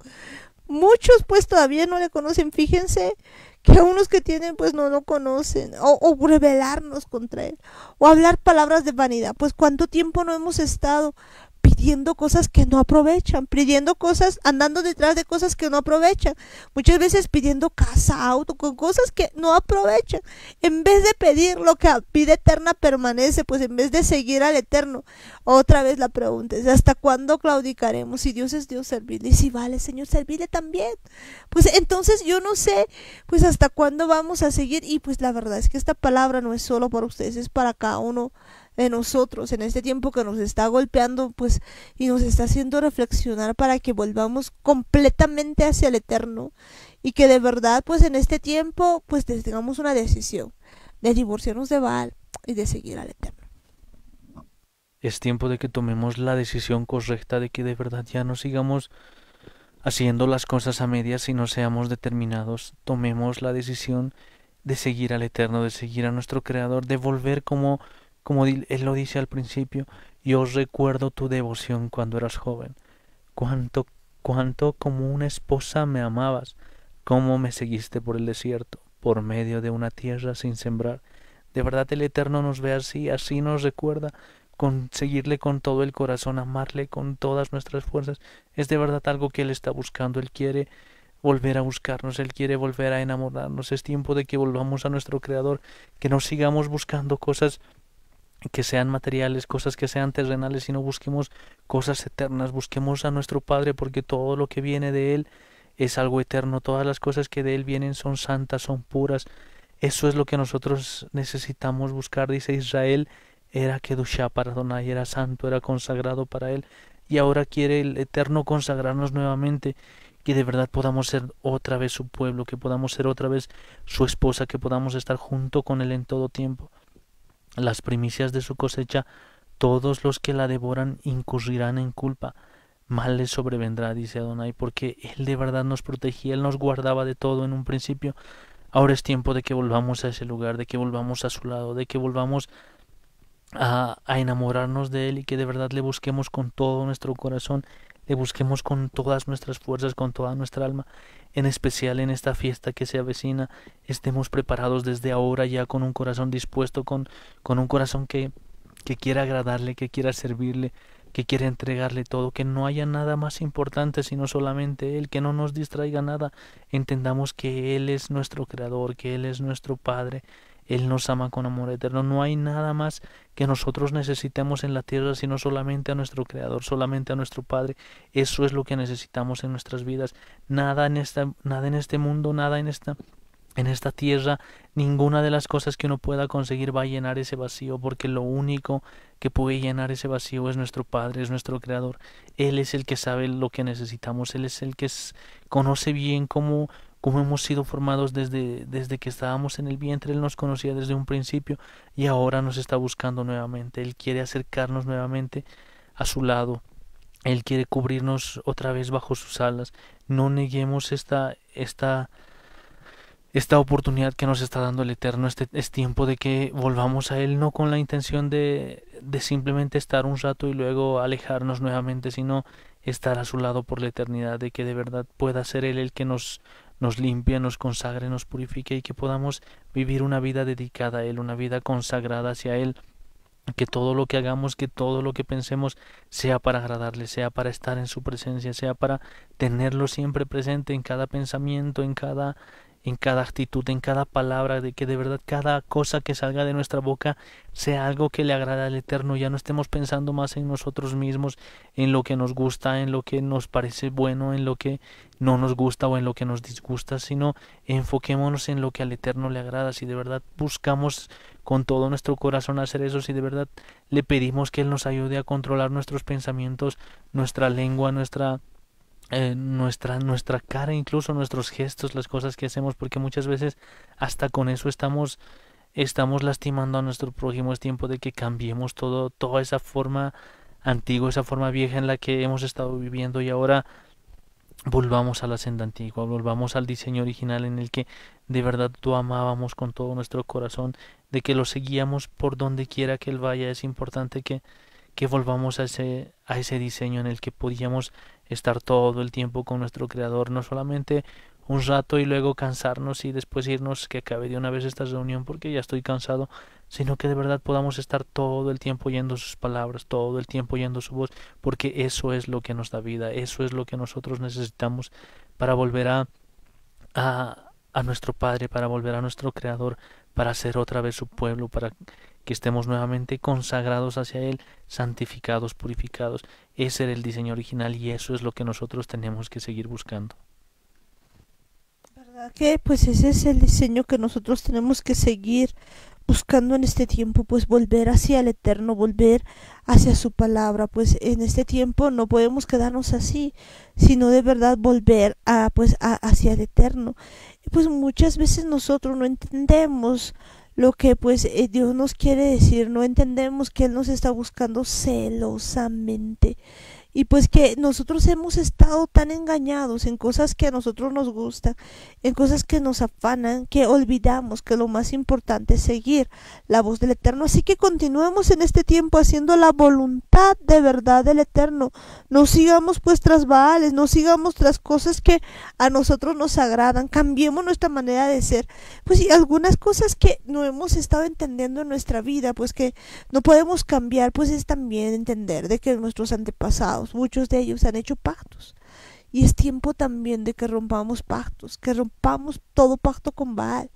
Muchos pues todavía no le conocen. Fíjense que a unos que tienen pues no lo conocen. O, o rebelarnos contra él. O hablar palabras de vanidad. Pues cuánto tiempo no hemos estado pidiendo cosas que no aprovechan, pidiendo cosas, andando detrás de cosas que no aprovechan, muchas veces pidiendo casa, auto, con cosas que no aprovechan. En vez de pedir lo que vida eterna permanece, pues en vez de seguir al eterno, otra vez la pregunta es, ¿hasta cuándo claudicaremos? Si Dios es Dios, servirle. Y si vale, Señor, servirle también. Pues entonces yo no sé, pues hasta cuándo vamos a seguir. Y pues la verdad es que esta palabra no es solo para ustedes, es para cada uno de nosotros en este tiempo que nos está golpeando pues y nos está haciendo reflexionar para que volvamos completamente hacia el eterno y que de verdad pues en este tiempo pues tengamos una decisión de divorciarnos de Baal y de seguir al eterno. Es tiempo de que tomemos la decisión correcta de que de verdad ya no sigamos haciendo las cosas a medias y no seamos determinados. Tomemos la decisión de seguir al Eterno, de seguir a nuestro Creador, de volver como como él lo dice al principio, yo recuerdo tu devoción cuando eras joven, cuánto, cuánto como una esposa me amabas, cómo me seguiste por el desierto, por medio de una tierra sin sembrar. De verdad el Eterno nos ve así, así nos recuerda, con seguirle con todo el corazón, amarle con todas nuestras fuerzas. Es de verdad algo que Él está buscando, Él quiere volver a buscarnos, Él quiere volver a enamorarnos. Es tiempo de que volvamos a nuestro Creador, que no sigamos buscando cosas que sean materiales, cosas que sean terrenales, sino busquemos cosas eternas, busquemos a nuestro Padre, porque todo lo que viene de Él es algo eterno, todas las cosas que de Él vienen son santas, son puras. Eso es lo que nosotros necesitamos buscar, dice Israel, era Kedushá para Adonai, era santo, era consagrado para Él, y ahora quiere el Eterno consagrarnos nuevamente, que de verdad podamos ser otra vez su pueblo, que podamos ser otra vez su esposa, que podamos estar junto con Él en todo tiempo las primicias de su cosecha, todos los que la devoran incurrirán en culpa. Mal les sobrevendrá, dice Adonai, porque Él de verdad nos protegía, Él nos guardaba de todo en un principio. Ahora es tiempo de que volvamos a ese lugar, de que volvamos a su lado, de que volvamos a, a enamorarnos de Él y que de verdad le busquemos con todo nuestro corazón, le busquemos con todas nuestras fuerzas, con toda nuestra alma en especial en esta fiesta que se avecina, estemos preparados desde ahora ya con un corazón dispuesto, con, con un corazón que, que quiera agradarle, que quiera servirle, que quiera entregarle todo, que no haya nada más importante sino solamente Él, que no nos distraiga nada, entendamos que Él es nuestro Creador, que Él es nuestro Padre, él nos ama con amor eterno. No hay nada más que nosotros necesitemos en la tierra sino solamente a nuestro Creador, solamente a nuestro Padre. Eso es lo que necesitamos en nuestras vidas. Nada en esta, nada en este mundo, nada en esta en esta tierra, ninguna de las cosas que uno pueda conseguir va a llenar ese vacío, porque lo único que puede llenar ese vacío es nuestro Padre, es nuestro Creador. Él es el que sabe lo que necesitamos, Él es el que conoce bien cómo cómo hemos sido formados desde, desde que estábamos en el vientre, Él nos conocía desde un principio y ahora nos está buscando nuevamente, Él quiere acercarnos nuevamente a su lado, Él quiere cubrirnos otra vez bajo sus alas, no neguemos esta, esta, esta oportunidad que nos está dando el Eterno, este es tiempo de que volvamos a Él, no con la intención de, de simplemente estar un rato y luego alejarnos nuevamente, sino estar a su lado por la eternidad, de que de verdad pueda ser Él el que nos, nos limpie, nos consagre, nos purifique y que podamos vivir una vida dedicada a Él, una vida consagrada hacia Él, que todo lo que hagamos, que todo lo que pensemos sea para agradarle, sea para estar en su presencia, sea para tenerlo siempre presente en cada pensamiento, en cada en cada actitud, en cada palabra, de que de verdad cada cosa que salga de nuestra boca sea algo que le agrada al Eterno, ya no estemos pensando más en nosotros mismos, en lo que nos gusta, en lo que nos parece bueno, en lo que no nos gusta o en lo que nos disgusta, sino enfoquémonos en lo que al Eterno le agrada, si de verdad buscamos con todo nuestro corazón hacer eso, si de verdad le pedimos que Él nos ayude a controlar nuestros pensamientos, nuestra lengua, nuestra eh, nuestra, nuestra cara, incluso nuestros gestos, las cosas que hacemos, porque muchas veces hasta con eso estamos estamos lastimando a nuestro prójimo, es tiempo de que cambiemos todo, toda esa forma antigua, esa forma vieja en la que hemos estado viviendo y ahora volvamos a la senda antigua, volvamos al diseño original en el que de verdad tú amábamos con todo nuestro corazón, de que lo seguíamos por donde quiera que él vaya. Es importante que, que volvamos a ese, a ese diseño en el que podíamos estar todo el tiempo con nuestro Creador, no solamente un rato y luego cansarnos y después irnos, que acabe de una vez esta reunión porque ya estoy cansado, sino que de verdad podamos estar todo el tiempo oyendo sus palabras, todo el tiempo oyendo su voz, porque eso es lo que nos da vida, eso es lo que nosotros necesitamos para volver a, a, a nuestro Padre, para volver a nuestro Creador, para ser otra vez su pueblo, para que estemos nuevamente consagrados hacia Él, santificados, purificados. Ese era el diseño original y eso es lo que nosotros tenemos que seguir buscando que pues ese es el diseño que nosotros tenemos que seguir buscando en este tiempo, pues volver hacia el eterno, volver hacia su palabra, pues en este tiempo no podemos quedarnos así, sino de verdad volver a pues hacia el eterno. Pues muchas veces nosotros no entendemos lo que pues eh, Dios nos quiere decir, no entendemos que Él nos está buscando celosamente y pues que nosotros hemos estado tan engañados en cosas que a nosotros nos gustan, en cosas que nos afanan, que olvidamos que lo más importante es seguir la voz del Eterno. Así que continuemos en este tiempo haciendo la voluntad de verdad del Eterno. No sigamos pues tras Baales, no sigamos tras cosas que a nosotros nos agradan. Cambiemos nuestra manera de ser. Pues y algunas cosas que no hemos estado entendiendo en nuestra vida, pues que no podemos cambiar, pues es también entender de que nuestros antepasados muchos de ellos han hecho pactos. Y es tiempo también de que rompamos pactos, que rompamos todo pacto con Baal,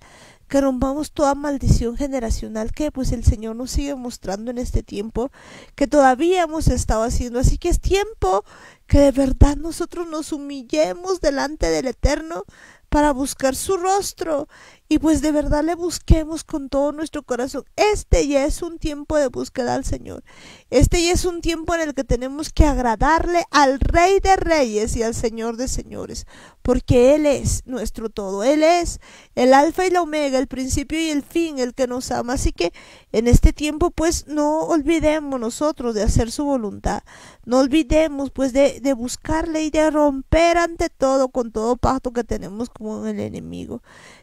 que rompamos toda maldición generacional que pues el Señor nos sigue mostrando en este tiempo, que todavía hemos estado haciendo. Así que es tiempo que de verdad nosotros nos humillemos delante del Eterno para buscar su rostro y pues de verdad le busquemos con todo nuestro corazón. Este ya es un tiempo de búsqueda al Señor. Este ya es un tiempo en el que tenemos que agradarle al Rey de Reyes y al Señor de Señores, porque Él es nuestro todo. Él es el alfa y la omega, el principio y el fin, el que nos ama. Así que en este tiempo pues no olvidemos nosotros de hacer su voluntad. No olvidemos pues de, de buscarle y de romper ante todo con todo pacto que tenemos con el enemigo.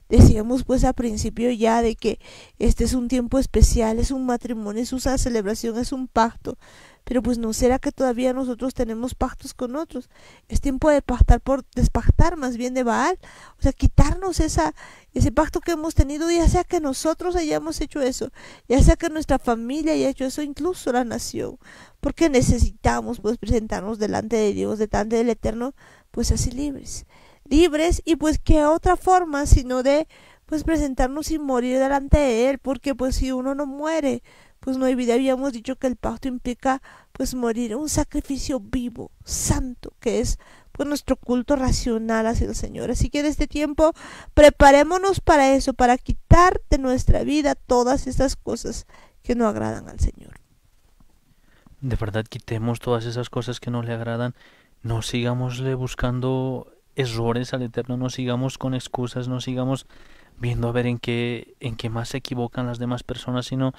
Decíamos pues al principio ya de que este es un tiempo especial, es un matrimonio, es una celebración, es un pacto. Pero pues no será que todavía nosotros tenemos pactos con otros. Es tiempo de pactar por despactar más bien de Baal, o sea, quitarnos esa ese pacto que hemos tenido, ya sea que nosotros hayamos hecho eso, ya sea que nuestra familia haya hecho eso, incluso la nación, porque necesitamos pues presentarnos delante de Dios, delante del Eterno, pues así libres libres y pues qué otra forma sino de pues presentarnos y morir delante de él porque pues si uno no muere pues no hay vida. Habíamos dicho que el pacto implica pues morir un sacrificio vivo santo que es pues nuestro culto racional hacia el Señor. Así que en este tiempo preparémonos para eso para quitar de nuestra vida todas estas cosas que no agradan al Señor. De verdad quitemos todas esas cosas que no le agradan. No sigámosle buscando errores al Eterno, no sigamos con excusas, no sigamos viendo a ver en qué, en qué más se equivocan las demás personas, sino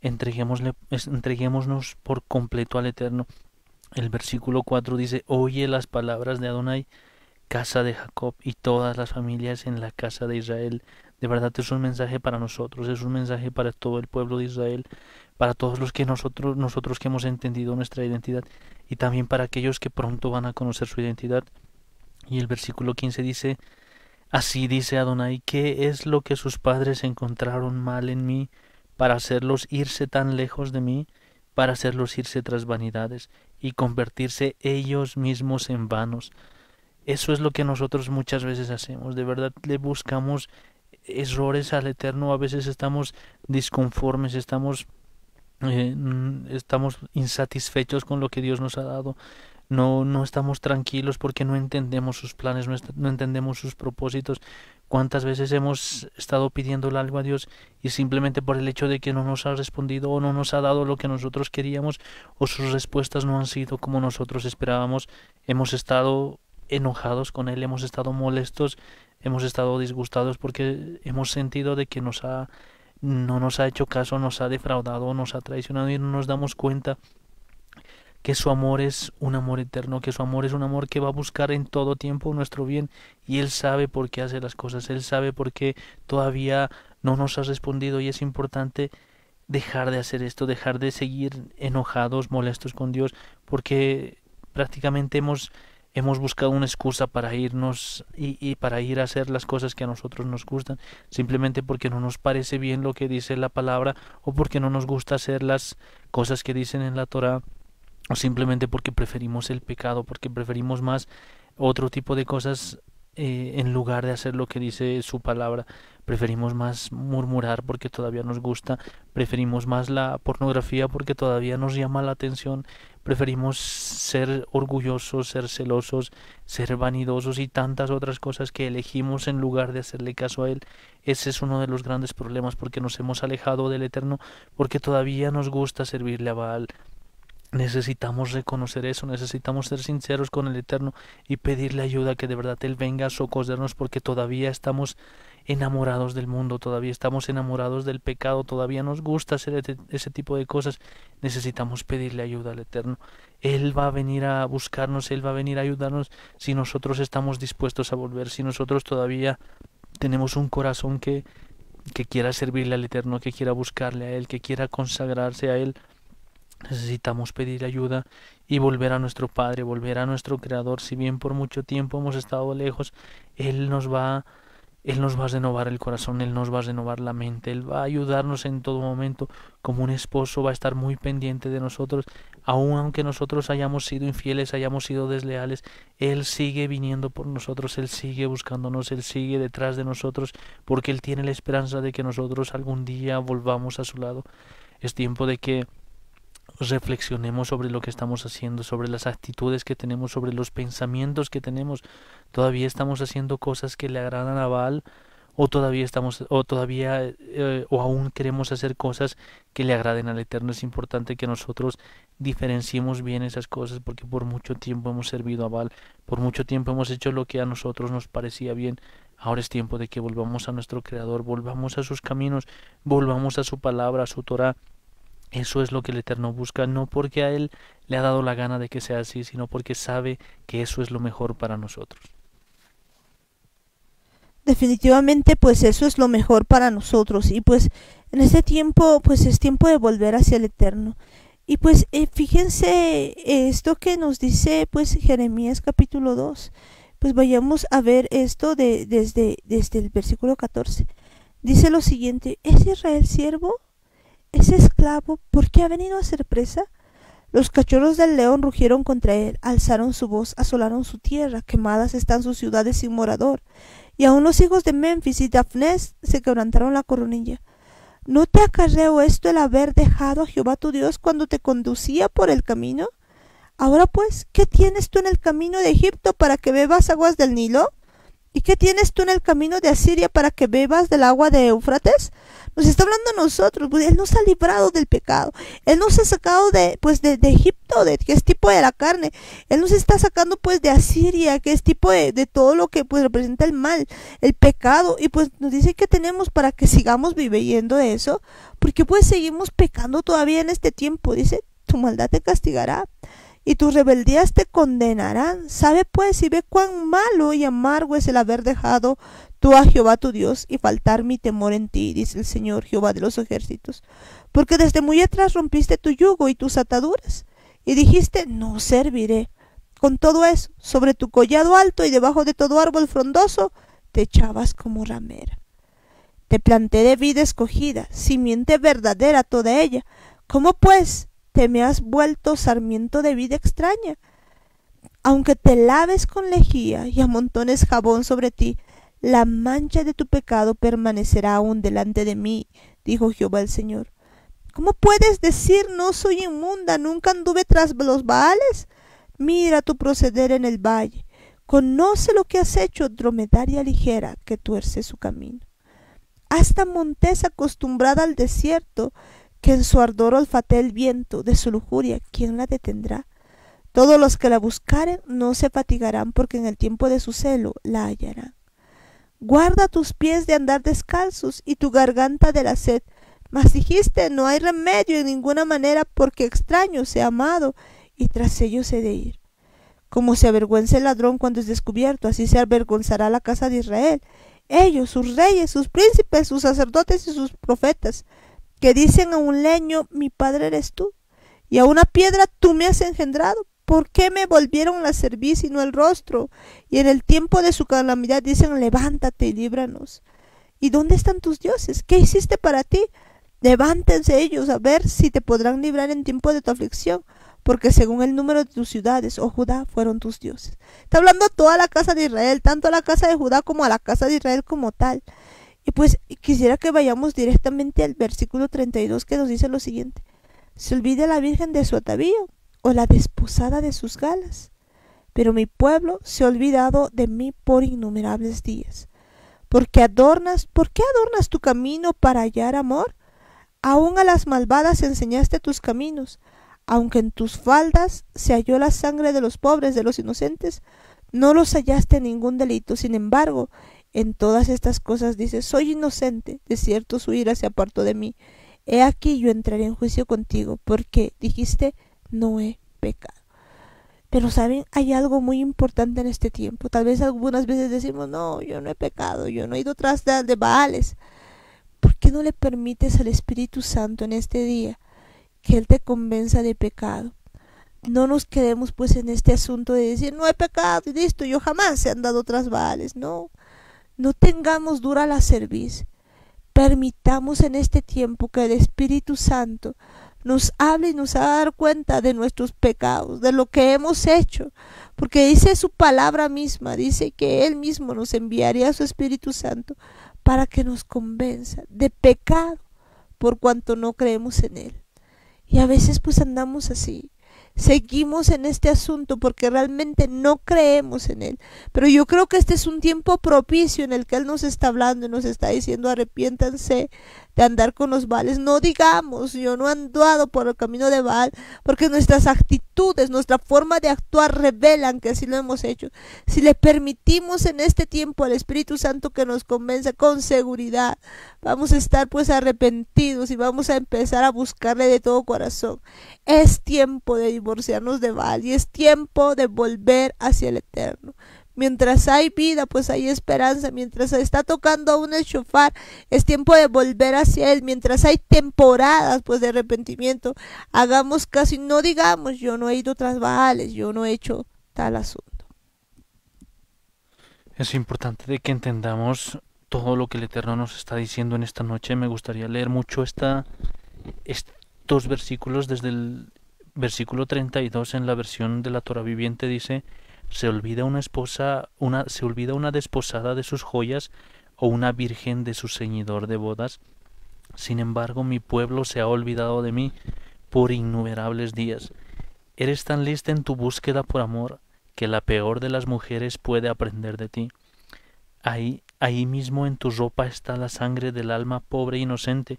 entreguémonos por completo al Eterno. El versículo 4 dice, oye las palabras de Adonai, casa de Jacob y todas las familias en la casa de Israel. De verdad es un mensaje para nosotros, es un mensaje para todo el pueblo de Israel, para todos los que nosotros, nosotros que hemos entendido nuestra identidad y también para aquellos que pronto van a conocer su identidad. Y el versículo 15 dice, Así dice Adonai, ¿qué es lo que sus padres encontraron mal en mí para hacerlos irse tan lejos de mí, para hacerlos irse tras vanidades y convertirse ellos mismos en vanos? Eso es lo que nosotros muchas veces hacemos, de verdad le buscamos errores al Eterno, a veces estamos disconformes, estamos eh, estamos insatisfechos con lo que Dios nos ha dado, no, no estamos tranquilos porque no entendemos sus planes, no, entendemos sus propósitos. ¿Cuántas veces hemos estado pidiéndole algo a Dios y simplemente por el hecho de que no nos ha respondido o no nos ha dado lo que nosotros queríamos o sus respuestas no han sido como nosotros esperábamos, hemos estado enojados con Él, hemos estado molestos, hemos estado disgustados porque hemos sentido de que nos ha no nos ha hecho caso, nos ha defraudado, nos ha traicionado y no nos damos cuenta que su amor es un amor eterno, que su amor es un amor que va a buscar en todo tiempo nuestro bien y Él sabe por qué hace las cosas, Él sabe por qué todavía no nos ha respondido y es importante dejar de hacer esto, dejar de seguir enojados, molestos con Dios, porque prácticamente hemos hemos buscado una excusa para irnos y, y, para ir a hacer las cosas que a nosotros nos gustan, simplemente porque no nos parece bien lo que dice la palabra o porque no nos gusta hacer las cosas que dicen en la Torah o simplemente porque preferimos el pecado, porque preferimos más otro tipo de cosas eh, en lugar de hacer lo que dice su palabra. Preferimos más murmurar porque todavía nos gusta, preferimos más la pornografía porque todavía nos llama la atención, preferimos ser orgullosos, ser celosos, ser vanidosos y tantas otras cosas que elegimos en lugar de hacerle caso a Él. Ese es uno de los grandes problemas porque nos hemos alejado del Eterno, porque todavía nos gusta servirle a Baal, Necesitamos reconocer eso, necesitamos ser sinceros con el Eterno y pedirle ayuda que de verdad Él venga a socorrernos porque todavía estamos enamorados del mundo, todavía estamos enamorados del pecado, todavía nos gusta hacer ese tipo de cosas. Necesitamos pedirle ayuda al Eterno. Él va a venir a buscarnos, Él va a venir a ayudarnos si nosotros estamos dispuestos a volver, si nosotros todavía tenemos un corazón que, que quiera servirle al Eterno, que quiera buscarle a Él, que quiera consagrarse a Él Necesitamos pedir ayuda y volver a nuestro Padre, volver a nuestro Creador. Si bien por mucho tiempo hemos estado lejos, Él nos va, Él nos va a renovar el corazón, Él nos va a renovar la mente, Él va a ayudarnos en todo momento. Como un esposo va a estar muy pendiente de nosotros, aun aunque nosotros hayamos sido infieles, hayamos sido desleales, Él sigue viniendo por nosotros, Él sigue buscándonos, Él sigue detrás de nosotros, porque Él tiene la esperanza de que nosotros algún día volvamos a su lado. Es tiempo de que reflexionemos sobre lo que estamos haciendo, sobre las actitudes que tenemos, sobre los pensamientos que tenemos. Todavía estamos haciendo cosas que le agradan a Baal o todavía estamos o todavía eh, o aún queremos hacer cosas que le agraden al Eterno. Es importante que nosotros diferenciemos bien esas cosas porque por mucho tiempo hemos servido a Baal, por mucho tiempo hemos hecho lo que a nosotros nos parecía bien. Ahora es tiempo de que volvamos a nuestro Creador, volvamos a sus caminos, volvamos a su palabra, a su Torah eso es lo que el Eterno busca, no porque a Él le ha dado la gana de que sea así, sino porque sabe que eso es lo mejor para nosotros. Definitivamente, pues eso es lo mejor para nosotros. Y pues en este tiempo, pues es tiempo de volver hacia el Eterno. Y pues eh, fíjense esto que nos dice pues Jeremías capítulo 2. Pues vayamos a ver esto de, desde, desde el versículo 14. Dice lo siguiente, ¿es Israel siervo? Ese esclavo, ¿por qué ha venido a ser presa? Los cachorros del león rugieron contra él, alzaron su voz, asolaron su tierra, quemadas están sus ciudades sin morador. Y aun los hijos de Memphis y Dafnes se quebrantaron la coronilla. ¿No te acarreó esto el haber dejado a Jehová tu Dios cuando te conducía por el camino? Ahora pues, ¿qué tienes tú en el camino de Egipto para que bebas aguas del Nilo? ¿Y qué tienes tú en el camino de Asiria para que bebas del agua de Eufrates? Nos está hablando a nosotros, pues Él nos ha librado del pecado. Él nos ha sacado de, pues, de, Egipto, de, que es tipo de la carne. Él nos está sacando, pues, de Asiria, que es tipo de, de todo lo que, pues, representa el mal, el pecado. Y, pues, nos dice que tenemos para que sigamos viviendo de eso. Porque, pues, seguimos pecando todavía en este tiempo. Dice, tu maldad te castigará y tus rebeldías te condenarán. Sabe pues y ve cuán malo y amargo es el haber dejado tú a Jehová tu Dios y faltar mi temor en ti, dice el Señor Jehová de los ejércitos. Porque desde muy atrás rompiste tu yugo y tus ataduras, y dijiste, no serviré. Con todo eso, sobre tu collado alto y debajo de todo árbol frondoso, te echabas como ramera. Te planté de vida escogida, simiente verdadera toda ella. ¿Cómo pues te me has vuelto sarmiento de vida extraña. Aunque te laves con lejía y amontones jabón sobre ti, la mancha de tu pecado permanecerá aún delante de mí, dijo Jehová el Señor. ¿Cómo puedes decir no soy inmunda, nunca anduve tras los baales? Mira tu proceder en el valle, conoce lo que has hecho, dromedaria ligera que tuerce su camino. Hasta montes acostumbrada al desierto, que en su ardor olfatee el viento de su lujuria, ¿quién la detendrá? Todos los que la buscaren no se fatigarán, porque en el tiempo de su celo la hallarán. Guarda tus pies de andar descalzos y tu garganta de la sed. Mas dijiste, no hay remedio en ninguna manera porque extraño sea amado y tras ellos he de ir. Como se avergüenza el ladrón cuando es descubierto, así se avergonzará la casa de Israel. Ellos, sus reyes, sus príncipes, sus sacerdotes y sus profetas, que dicen a un leño, mi padre eres tú, y a una piedra tú me has engendrado. ¿Por qué me volvieron la cerviz y no el rostro? Y en el tiempo de su calamidad dicen, levántate y líbranos. ¿Y dónde están tus dioses? ¿Qué hiciste para ti? Levántense ellos a ver si te podrán librar en tiempo de tu aflicción, porque según el número de tus ciudades, oh Judá, fueron tus dioses. Está hablando toda la casa de Israel, tanto a la casa de Judá como a la casa de Israel como tal. Y pues quisiera que vayamos directamente al versículo 32 que nos dice lo siguiente. Se olvide la Virgen de su atavío o la desposada de sus galas. Pero mi pueblo se ha olvidado de mí por innumerables días. Porque adornas, ¿por qué adornas tu camino para hallar amor? Aún a las malvadas enseñaste tus caminos, aunque en tus faldas se halló la sangre de los pobres, de los inocentes, no los hallaste ningún delito. Sin embargo, en todas estas cosas dices, soy inocente, de cierto su ira se apartó de mí. He aquí yo entraré en juicio contigo, porque dijiste, no he pecado. Pero saben, hay algo muy importante en este tiempo. Tal vez algunas veces decimos, no, yo no he pecado, yo no he ido tras de, de Baales. ¿Por qué no le permites al Espíritu Santo en este día que Él te convenza de pecado? No nos quedemos pues en este asunto de decir, no he pecado y listo, yo jamás he andado tras Baales. No, no tengamos dura la cerviz. Permitamos en este tiempo que el Espíritu Santo nos hable y nos haga dar cuenta de nuestros pecados, de lo que hemos hecho, porque dice su palabra misma, dice que Él mismo nos enviaría a su Espíritu Santo para que nos convenza de pecado por cuanto no creemos en Él. Y a veces pues andamos así, seguimos en este asunto porque realmente no creemos en Él. Pero yo creo que este es un tiempo propicio en el que Él nos está hablando y nos está diciendo arrepiéntanse de andar con los vales. No digamos, yo no he andado por el camino de Baal, porque nuestras actitudes, nuestra forma de actuar revelan que así lo hemos hecho. Si le permitimos en este tiempo al Espíritu Santo que nos convenza con seguridad, vamos a estar pues arrepentidos y vamos a empezar a buscarle de todo corazón. Es tiempo de divorciarnos de Baal y es tiempo de volver hacia el Eterno. Mientras hay vida, pues hay esperanza. Mientras está tocando aún el shofar, es tiempo de volver hacia Él. Mientras hay temporadas, pues de arrepentimiento, hagamos casi, no digamos, yo no he ido tras Baales, yo no he hecho tal asunto. Es importante de que entendamos todo lo que el Eterno nos está diciendo en esta noche. Me gustaría leer mucho esta, estos versículos desde el versículo 32 en la versión de la Torah viviente dice se olvida una esposa, una, se olvida una desposada de sus joyas o una virgen de su ceñidor de bodas. Sin embargo, mi pueblo se ha olvidado de mí por innumerables días. Eres tan lista en tu búsqueda por amor que la peor de las mujeres puede aprender de ti. Ahí, ahí mismo en tu ropa está la sangre del alma pobre e inocente,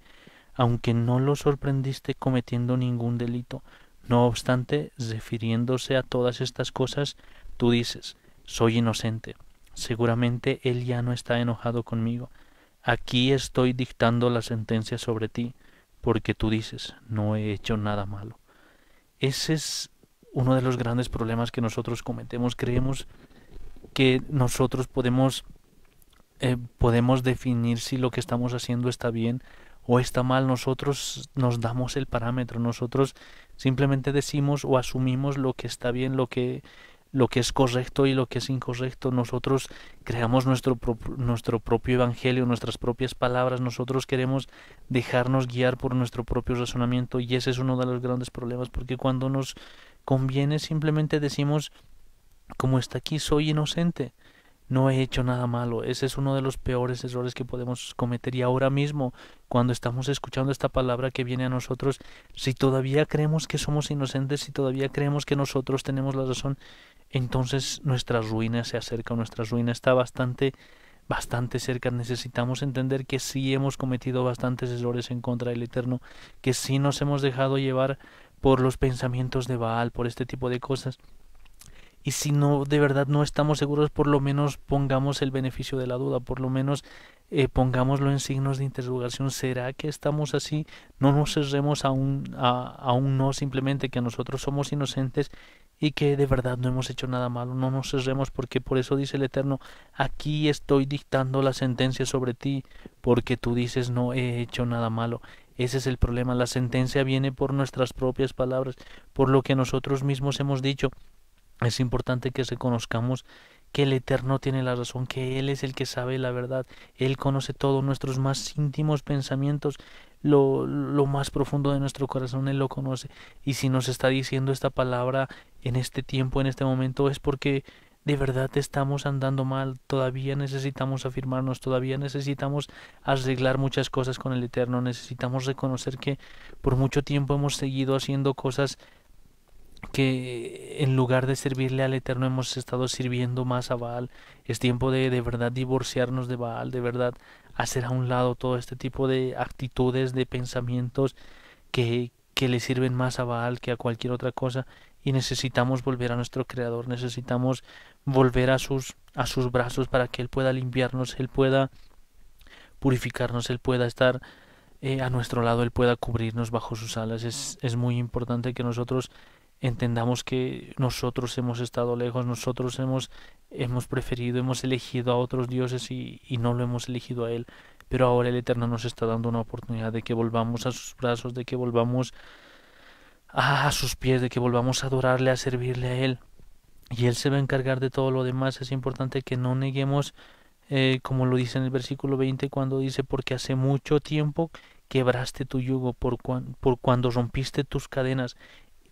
aunque no lo sorprendiste cometiendo ningún delito. No obstante, refiriéndose a todas estas cosas, Tú dices, soy inocente. Seguramente Él ya no está enojado conmigo. Aquí estoy dictando la sentencia sobre ti, porque tú dices, no he hecho nada malo. Ese es uno de los grandes problemas que nosotros cometemos. Creemos que nosotros podemos, eh, podemos definir si lo que estamos haciendo está bien o está mal. Nosotros nos damos el parámetro. Nosotros simplemente decimos o asumimos lo que está bien, lo que lo que es correcto y lo que es incorrecto. Nosotros creamos nuestro, nuestro propio evangelio, nuestras propias palabras. Nosotros queremos dejarnos guiar por nuestro propio razonamiento y ese es uno de los grandes problemas porque cuando nos conviene simplemente decimos, como está aquí, soy inocente. No he hecho nada malo. Ese es uno de los peores errores que podemos cometer. Y ahora mismo, cuando estamos escuchando esta palabra que viene a nosotros, si todavía creemos que somos inocentes, si todavía creemos que nosotros tenemos la razón, entonces nuestra ruina se acerca, nuestra ruina está bastante bastante cerca. Necesitamos entender que sí hemos cometido bastantes errores en contra del Eterno, que sí nos hemos dejado llevar por los pensamientos de Baal, por este tipo de cosas. y si no de verdad no estamos seguros por lo menos pongamos el beneficio de la duda por lo menos eh, pongámoslo en signos de interrogación será que estamos así no nos cerremos a un, a, a un no simplemente que nosotros somos inocentes y que de verdad no hemos hecho nada malo no nos cerremos porque por eso dice el eterno aquí estoy dictando la sentencia sobre ti porque tú dices no he hecho nada malo ese es el problema. La sentencia viene por nuestras propias palabras, por lo que nosotros mismos hemos dicho. Es importante que reconozcamos que el Eterno tiene la razón, que Él es el que sabe la verdad. Él conoce todos nuestros más íntimos pensamientos, lo, lo más profundo de nuestro corazón, Él lo conoce. Y si nos está diciendo esta palabra en este tiempo, en este momento, es porque de verdad estamos andando mal, todavía necesitamos afirmarnos, todavía necesitamos arreglar muchas cosas con el Eterno, necesitamos reconocer que por mucho tiempo hemos seguido haciendo cosas que en lugar de servirle al Eterno hemos estado sirviendo más a Baal. Es tiempo de de verdad divorciarnos de Baal, de verdad hacer a un lado todo este tipo de actitudes, de pensamientos que, que le sirven más a Baal que a cualquier otra cosa y necesitamos volver a nuestro creador, necesitamos volver a sus a sus brazos para que él pueda limpiarnos, él pueda purificarnos, él pueda estar eh, a nuestro lado, él pueda cubrirnos bajo sus alas. Es, es muy importante que nosotros entendamos que nosotros hemos estado lejos, nosotros hemos, hemos preferido, hemos elegido a otros dioses y, y no lo hemos elegido a él. Pero ahora el Eterno nos está dando una oportunidad de que volvamos a sus brazos, de que volvamos a sus pies, de que volvamos a adorarle, a servirle a Él. Y Él se va a encargar de todo lo demás. Es importante que no neguemos, eh, como lo dice en el versículo 20, cuando dice, porque hace mucho tiempo quebraste tu yugo, por, por cuando rompiste tus cadenas,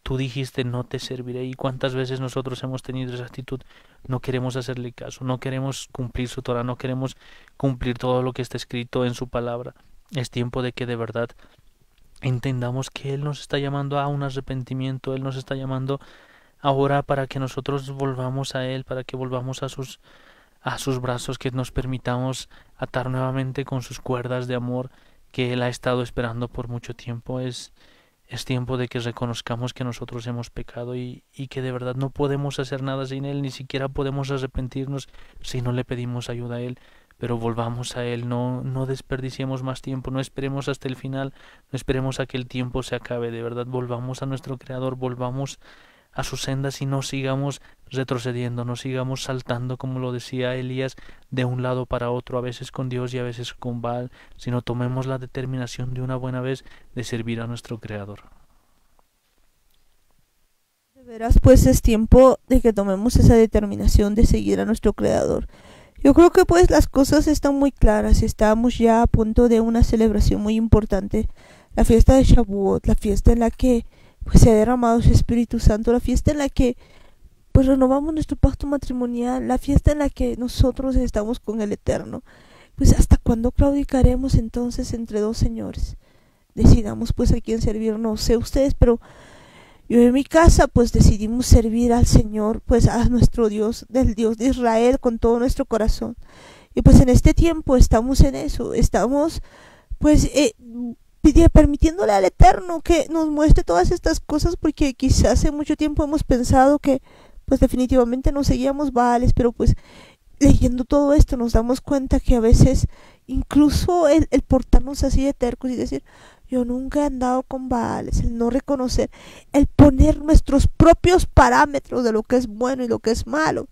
tú dijiste, no te serviré. Y cuántas veces nosotros hemos tenido esa actitud, no queremos hacerle caso, no queremos cumplir su Torah, no queremos cumplir todo lo que está escrito en su palabra. Es tiempo de que de verdad entendamos que Él nos está llamando a un arrepentimiento, Él nos está llamando ahora para que nosotros volvamos a Él, para que volvamos a sus a sus brazos, que nos permitamos atar nuevamente con sus cuerdas de amor que Él ha estado esperando por mucho tiempo. Es, es tiempo de que reconozcamos que nosotros hemos pecado y, y que de verdad no podemos hacer nada sin Él, ni siquiera podemos arrepentirnos si no le pedimos ayuda a Él. Pero volvamos a Él, no, no desperdiciemos más tiempo, no esperemos hasta el final, no esperemos a que el tiempo se acabe, de verdad, volvamos a nuestro Creador, volvamos a sus sendas y no sigamos retrocediendo, no sigamos saltando, como lo decía Elías, de un lado para otro, a veces con Dios y a veces con Baal, sino tomemos la determinación de una buena vez de servir a nuestro Creador. De veras, pues es tiempo de que tomemos esa determinación de seguir a nuestro Creador. Yo creo que pues las cosas están muy claras, estamos ya a punto de una celebración muy importante, la fiesta de Shavuot, la fiesta en la que pues se ha derramado su Espíritu Santo, la fiesta en la que pues renovamos nuestro pacto matrimonial, la fiesta en la que nosotros estamos con el Eterno. Pues hasta cuándo claudicaremos entonces entre dos señores. Decidamos pues a quién servir, no sé ustedes, pero yo en mi casa pues decidimos servir al Señor, pues a nuestro Dios, del Dios de Israel con todo nuestro corazón. Y pues en este tiempo estamos en eso, estamos pues eh, permitiéndole al Eterno que nos muestre todas estas cosas porque quizás hace mucho tiempo hemos pensado que pues definitivamente no seguíamos vales, pero pues leyendo todo esto nos damos cuenta que a veces incluso el, portarnos así de tercos y decir, yo nunca he andado con Baales, el no reconocer, el poner nuestros propios parámetros de lo que es bueno y lo que es malo.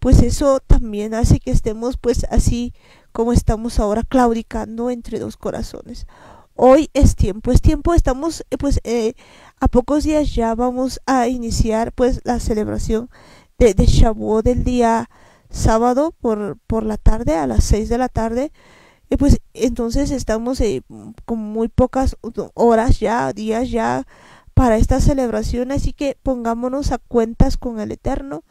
Pues eso también hace que estemos pues así como estamos ahora claudicando entre dos corazones. Hoy es tiempo, es tiempo, estamos eh, pues eh, a pocos días ya vamos a iniciar pues la celebración de, de del día sábado por, por la tarde a las seis de la tarde. Y pues entonces estamos eh, con muy pocas horas ya, días ya para esta celebración, así que pongámonos a cuentas con el Eterno,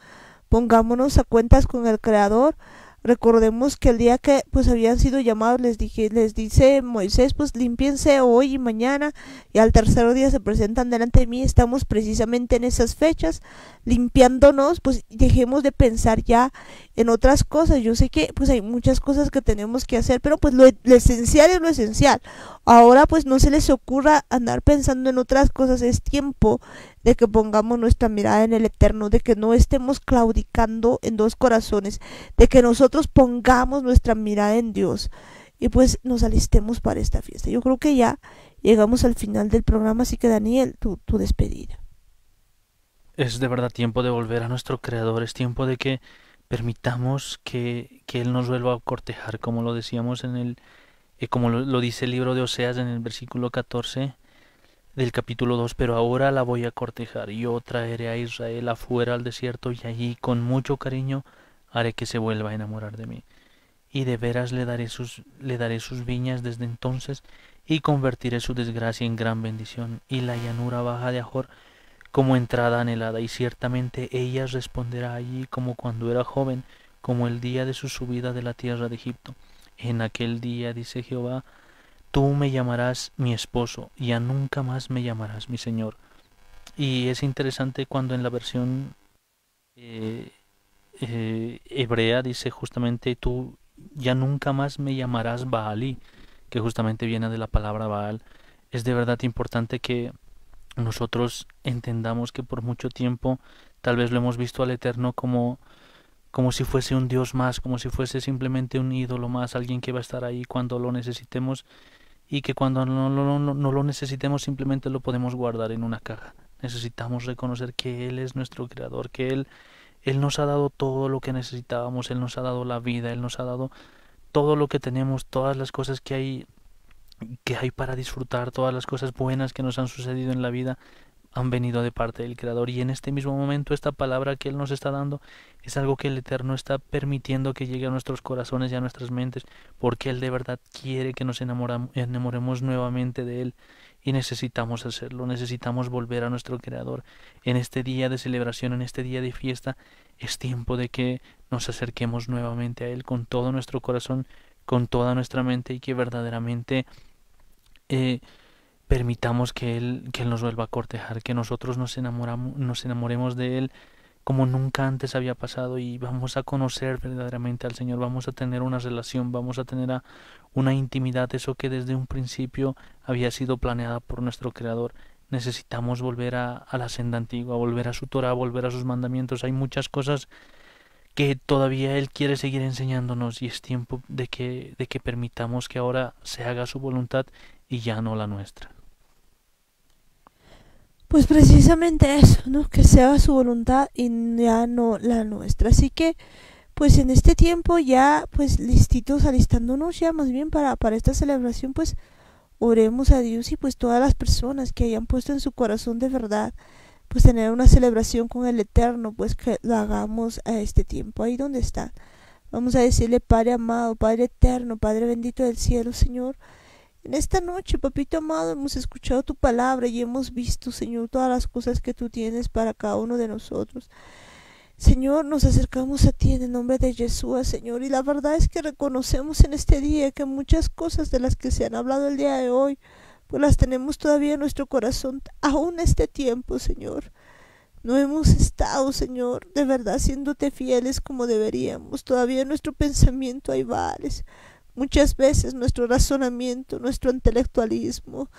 pongámonos a cuentas con el Creador, Recordemos que el día que pues habían sido llamados les dije, les dice Moisés, pues limpiense hoy y mañana y al tercer día se presentan delante de mí. Estamos precisamente en esas fechas limpiándonos, pues dejemos de pensar ya en otras cosas. Yo sé que pues hay muchas cosas que tenemos que hacer, pero pues lo, lo esencial es lo esencial. Ahora pues no se les ocurra andar pensando en otras cosas, es tiempo de que pongamos nuestra mirada en el eterno, de que no estemos claudicando en dos corazones, de que nosotros pongamos nuestra mirada en Dios y pues nos alistemos para esta fiesta. Yo creo que ya llegamos al final del programa, así que Daniel, tu, tu despedida. Es de verdad tiempo de volver a nuestro Creador, es tiempo de que permitamos que, que Él nos vuelva a cortejar, como lo decíamos en el, eh, como lo, dice el libro de Oseas en el versículo 14 del capítulo 2, pero ahora la voy a cortejar, yo traeré a Israel afuera al desierto y allí con mucho cariño haré que se vuelva a enamorar de mí y de veras le daré sus, le daré sus viñas desde entonces, y convertiré su desgracia en gran bendición, y la llanura baja de Ajor como entrada anhelada, y ciertamente ella responderá allí como cuando era joven, como el día de su subida de la tierra de Egipto. En aquel día, dice Jehová, tú me llamarás mi esposo, ya nunca más me llamarás mi señor. Y es interesante cuando en la versión eh, eh, hebrea dice justamente tú ya nunca más me llamarás Baalí, que justamente viene de la palabra Baal. Es de verdad importante que nosotros entendamos que por mucho tiempo tal vez lo hemos visto al Eterno como como si fuese un Dios más, como si fuese simplemente un ídolo más, alguien que va a estar ahí cuando lo necesitemos y que cuando no, no, no, no lo necesitemos simplemente lo podemos guardar en una caja. Necesitamos reconocer que Él es nuestro Creador, que Él él nos ha dado todo lo que necesitábamos, Él nos ha dado la vida, Él nos ha dado todo lo que tenemos, todas las cosas que hay que hay para disfrutar, todas las cosas buenas que nos han sucedido en la vida han venido de parte del Creador y en este mismo momento esta palabra que Él nos está dando es algo que el Eterno está permitiendo que llegue a nuestros corazones y a nuestras mentes porque Él de verdad quiere que nos enamoremos nuevamente de Él y necesitamos hacerlo, necesitamos volver a nuestro Creador. En este día de celebración, en este día de fiesta, es tiempo de que nos acerquemos nuevamente a Él con todo nuestro corazón, con toda nuestra mente y que verdaderamente eh, permitamos que Él, que Él nos vuelva a cortejar, que nosotros nos, enamoramos, nos enamoremos de Él como nunca antes había pasado y vamos a conocer verdaderamente al Señor, vamos a tener una relación, vamos a tener una intimidad, eso que desde un principio había sido planeada por nuestro Creador. Necesitamos volver a, a la senda antigua, volver a su Torah, volver a sus mandamientos. Hay muchas cosas que todavía Él quiere seguir enseñándonos y es tiempo de que, de que permitamos que ahora se haga su voluntad y ya no la nuestra. Pues precisamente eso, ¿no? Que sea su voluntad y ya no la nuestra. Así que, pues en este tiempo ya, pues listitos, alistándonos ya más bien para, para esta celebración, pues oremos a Dios y pues todas las personas que hayan puesto en su corazón de verdad, pues tener una celebración con el Eterno, pues que lo hagamos a este tiempo, ahí donde está. Vamos a decirle, Padre amado, Padre eterno, Padre bendito del cielo, Señor, en esta noche, papito amado, hemos escuchado tu palabra y hemos visto, Señor, todas las cosas que tú tienes para cada uno de nosotros. Señor, nos acercamos a ti en el nombre de Jesús, Señor, y la verdad es que reconocemos en este día que muchas cosas de las que se han hablado el día de hoy, pues las tenemos todavía en nuestro corazón, aún este tiempo, Señor. No hemos estado, Señor, de verdad, siéndote fieles como deberíamos. Todavía en nuestro pensamiento hay vales. Muchas veces nuestro razonamiento, nuestro intelectualismo,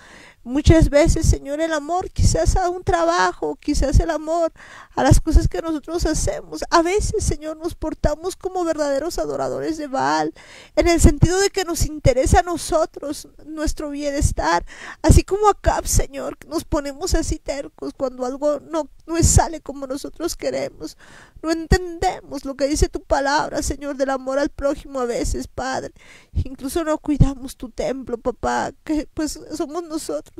muchas veces, Señor, el amor quizás a un trabajo, quizás el amor a las cosas que nosotros hacemos. A veces, Señor, nos portamos como verdaderos adoradores de Baal, en el sentido de que nos interesa a nosotros nuestro bienestar, así como acá, Señor, nos ponemos así tercos cuando algo no, no sale como nosotros queremos. No entendemos lo que dice tu palabra, Señor, del amor al prójimo a veces, Padre. Incluso no cuidamos tu templo, papá, que pues somos nosotros.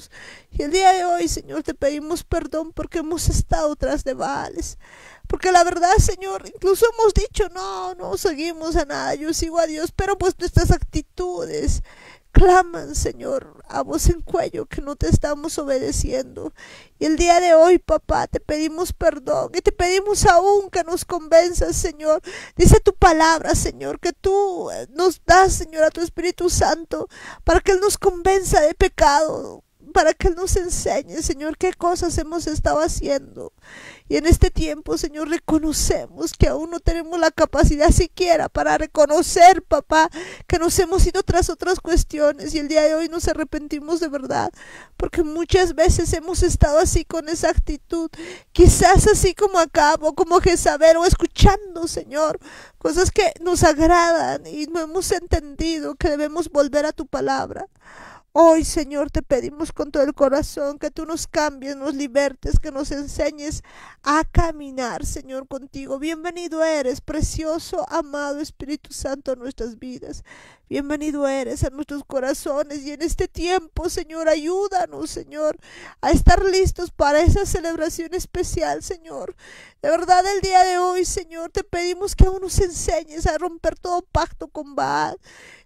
Y el día de hoy, Señor, te pedimos perdón porque hemos estado tras de Baales. Porque la verdad, Señor, incluso hemos dicho, no, no seguimos a nada, yo sigo a Dios, pero pues nuestras actitudes claman, Señor, a voz en cuello que no te estamos obedeciendo. Y el día de hoy, papá, te pedimos perdón y te pedimos aún que nos convenzas, Señor. Dice tu palabra, Señor, que tú nos das, Señor, a tu Espíritu Santo para que Él nos convenza de pecado, para que Él nos enseñe, Señor, qué cosas hemos estado haciendo. Y en este tiempo, Señor, reconocemos que aún no tenemos la capacidad siquiera para reconocer, papá, que nos hemos ido tras otras cuestiones y el día de hoy nos arrepentimos de verdad, porque muchas veces hemos estado así con esa actitud, quizás así como acabo, como Jezabel o escuchando, Señor, cosas que nos agradan y no hemos entendido que debemos volver a tu palabra. Hoy, Señor, te pedimos con todo el corazón que tú nos cambies, nos libertes, que nos enseñes a caminar, Señor, contigo. Bienvenido eres, precioso, amado Espíritu Santo, a nuestras vidas. Bienvenido eres a nuestros corazones y en este tiempo, Señor, ayúdanos, Señor, a estar listos para esa celebración especial, Señor. De verdad, el día de hoy, Señor, te pedimos que aún nos enseñes a romper todo pacto con Baal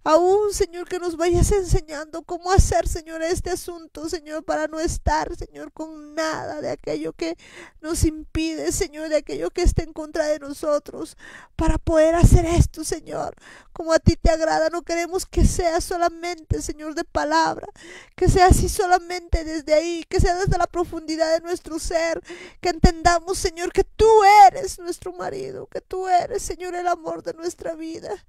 Aún, Señor, que nos vayas enseñando cómo hacer, Señor, este asunto, Señor, para no estar, Señor, con nada de aquello que nos impide, Señor, de aquello que esté en contra de nosotros, para poder hacer esto, Señor, como a ti te agrada. No queremos que sea solamente, Señor, de palabra, que sea así solamente desde ahí, que sea desde la profundidad de nuestro ser, que entendamos, Señor, que tú eres nuestro marido, que tú eres, Señor, el amor de nuestra vida.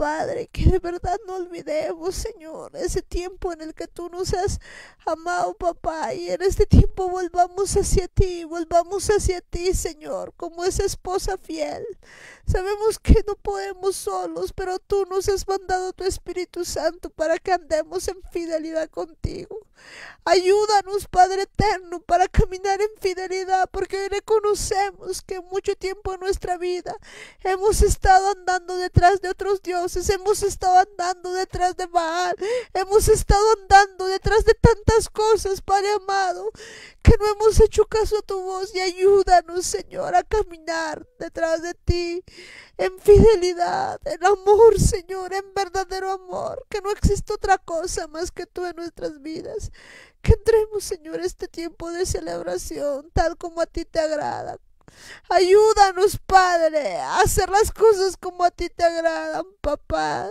Padre, que de verdad no olvidemos, Señor, ese tiempo en el que tú nos has amado, papá, y en este tiempo volvamos hacia ti, volvamos hacia ti, Señor, como esa esposa fiel. Sabemos que no podemos solos, pero tú nos has mandado tu Espíritu Santo para que andemos en fidelidad contigo. Ayúdanos, Padre eterno, para caminar en fidelidad, porque reconocemos que mucho tiempo en nuestra vida hemos estado andando detrás de otros dioses, hemos estado andando detrás de Baal, hemos estado andando detrás de tantas cosas, Padre amado, que no hemos hecho caso a tu voz y ayúdanos, Señor, a caminar detrás de ti en fidelidad, en amor, Señor, en verdadero amor, que no existe otra cosa más que tú en nuestras vidas. Que entremos, Señor, este tiempo de celebración tal como a ti te agrada, Ayúdanos, Padre, a hacer las cosas como a ti te agradan, papá.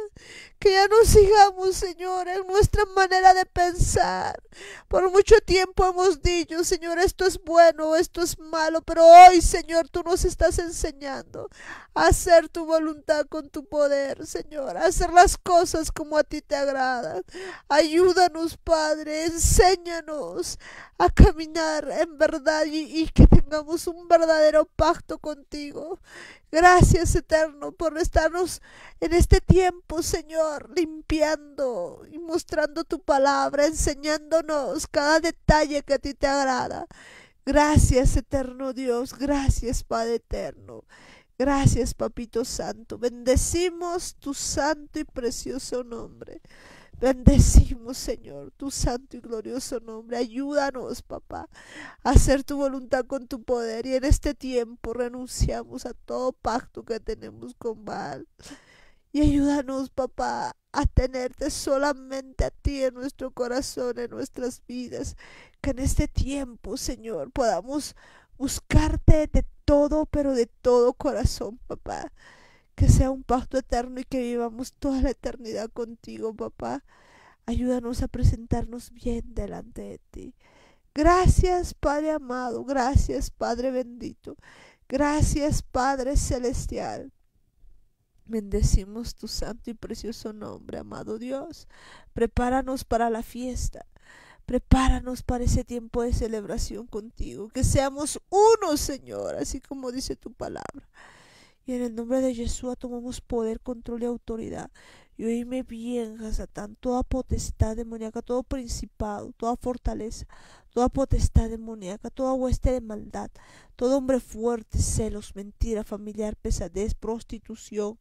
Que ya no sigamos, Señor, en nuestra manera de pensar. Por mucho tiempo hemos dicho, Señor, esto es bueno, esto es malo, pero hoy, Señor, tú nos estás enseñando a hacer tu voluntad con tu poder, Señor, a hacer las cosas como a ti te agradan. Ayúdanos, Padre, enséñanos a caminar en verdad y, y que tengamos un verdadero pacto contigo. Gracias, Eterno, por estarnos en este tiempo, Señor, limpiando y mostrando tu palabra, enseñándonos cada detalle que a ti te agrada. Gracias, Eterno Dios, gracias, Padre Eterno. Gracias, Papito Santo. Bendecimos tu santo y precioso nombre. Bendecimos, Señor, tu santo y glorioso nombre. Ayúdanos, papá, a hacer tu voluntad con tu poder. Y en este tiempo renunciamos a todo pacto que tenemos con Baal. Y ayúdanos, papá, a tenerte solamente a ti en nuestro corazón, en nuestras vidas. Que en este tiempo, Señor, podamos buscarte de todo, pero de todo corazón, papá que sea un pacto eterno y que vivamos toda la eternidad contigo, papá. Ayúdanos a presentarnos bien delante de ti. Gracias, Padre amado, gracias, Padre bendito, gracias, Padre celestial. Bendecimos tu santo y precioso nombre, amado Dios. Prepáranos para la fiesta. Prepáranos para ese tiempo de celebración contigo. Que seamos uno, Señor, así como dice tu palabra. Y en el nombre de Jesús tomamos poder, control y autoridad. Y oíme bien, Satán, toda potestad demoníaca, todo principado, toda fortaleza, toda potestad demoníaca, toda hueste de maldad, todo hombre fuerte, celos, mentira familiar, pesadez, prostitución,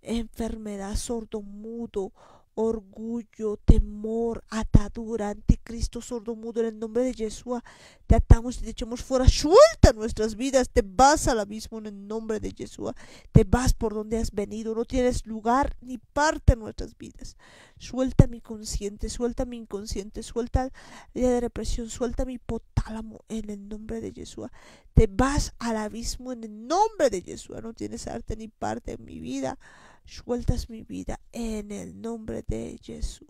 enfermedad, sordo, mudo, orgullo, temor, atadura, anticristo, sordomudo, en el nombre de Jesús, te atamos y te echamos fuera, suelta nuestras vidas, te vas al abismo en el nombre de Jesús, te vas por donde has venido, no tienes lugar ni parte en nuestras vidas. Suelta mi consciente, suelta mi inconsciente, suelta la de represión, suelta mi hipotálamo en el nombre de Jesús. Te vas al abismo en el nombre de Jesús, no tienes arte ni parte en mi vida sueltas mi vida en el nombre de Jesús.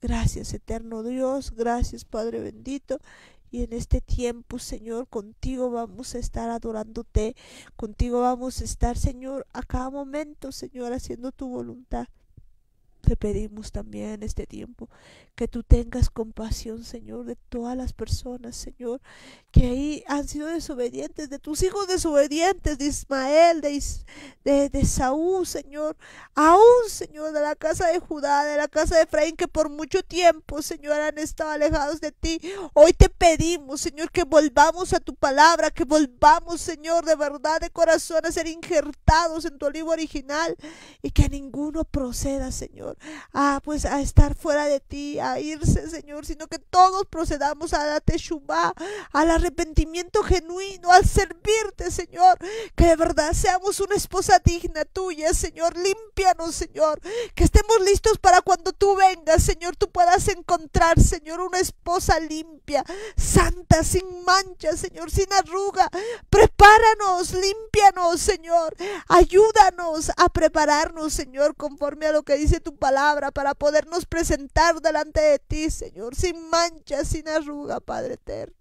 Gracias, eterno Dios, gracias, Padre bendito. Y en este tiempo, Señor, contigo vamos a estar adorándote, contigo vamos a estar, Señor, a cada momento, Señor, haciendo tu voluntad. Te pedimos también en este tiempo que tú tengas compasión, Señor, de todas las personas, Señor, que ahí han sido desobedientes, de tus hijos desobedientes, de Ismael, de, de, de Saúl, Señor, aún, Señor, de la casa de Judá, de la casa de Efraín, que por mucho tiempo, Señor, han estado alejados de ti. Hoy te pedimos, Señor, que volvamos a tu palabra, que volvamos, Señor, de verdad, de corazón, a ser injertados en tu olivo original y que ninguno proceda, Señor a pues a estar fuera de ti, a irse, Señor, sino que todos procedamos a la teshuva, al arrepentimiento genuino, al servirte, Señor, que de verdad seamos una esposa digna tuya, Señor, límpianos, Señor, que estemos listos para cuando tú vengas, Señor, tú puedas encontrar, Señor, una esposa limpia, santa, sin mancha, Señor, sin arruga. Prepáranos, límpianos, Señor, ayúdanos a prepararnos, Señor, conforme a lo que dice tu palabra para podernos presentar delante de ti, Señor, sin mancha, sin arruga, Padre eterno.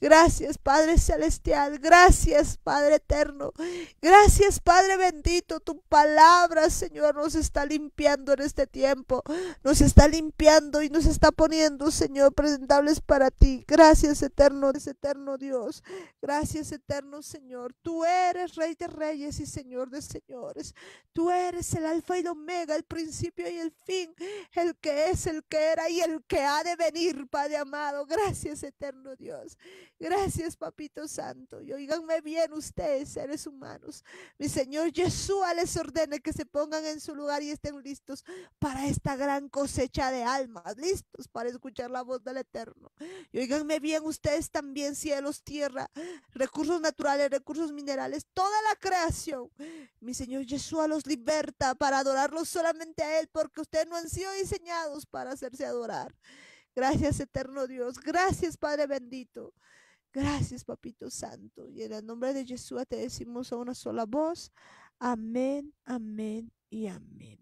Gracias, Padre Celestial. Gracias, Padre Eterno. Gracias, Padre bendito. Tu palabra, Señor, nos está limpiando en este tiempo. Nos está limpiando y nos está poniendo, Señor, presentables para ti. Gracias, eterno, eterno Dios. Gracias, eterno Señor. Tú eres Rey de Reyes y Señor de Señores. Tú eres el Alfa y el Omega, el principio y el fin, el que es, el que era y el que ha de venir, Padre amado. Gracias, eterno Dios. Gracias, Papito Santo. Y oíganme bien ustedes, seres humanos. Mi Señor Yeshua les ordene que se pongan en su lugar y estén listos para esta gran cosecha de almas, listos para escuchar la voz del Eterno. Y oíganme bien ustedes también, cielos, tierra, recursos naturales, recursos minerales, toda la creación. Mi Señor Yeshua los liberta para adorarlos solamente a Él, porque ustedes no han sido diseñados para hacerse adorar. Gracias, eterno Dios. Gracias, Padre bendito. Gracias, Papito Santo. Y en el nombre de Jesús te decimos a una sola voz. Amén, amén y amén.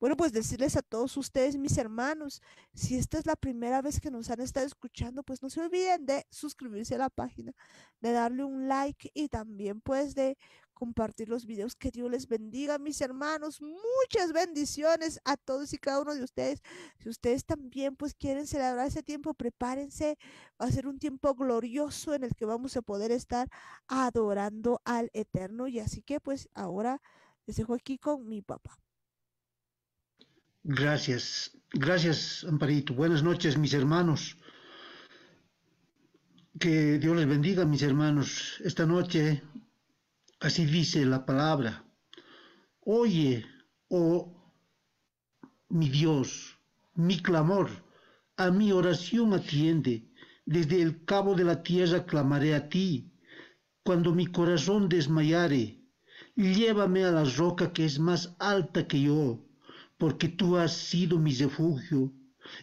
Bueno, pues decirles a todos ustedes, mis hermanos, si esta es la primera vez que nos han estado escuchando, pues no se olviden de suscribirse a la página, de darle un like y también pues de compartir los videos. Que Dios les bendiga, mis hermanos. Muchas bendiciones a todos y cada uno de ustedes. Si ustedes también pues quieren celebrar ese tiempo, prepárense. Va a ser un tiempo glorioso en el que vamos a poder estar adorando al Eterno. Y así que pues ahora les dejo aquí con mi papá. Gracias, gracias Amparito. Buenas noches, mis hermanos. Que Dios les bendiga, mis hermanos. Esta noche Así dice la palabra. Oye, oh mi Dios, mi clamor, a mi oración atiende. Desde el cabo de la tierra clamaré a ti. Cuando mi corazón desmayare, llévame a la roca que es más alta que yo, porque tú has sido mi refugio,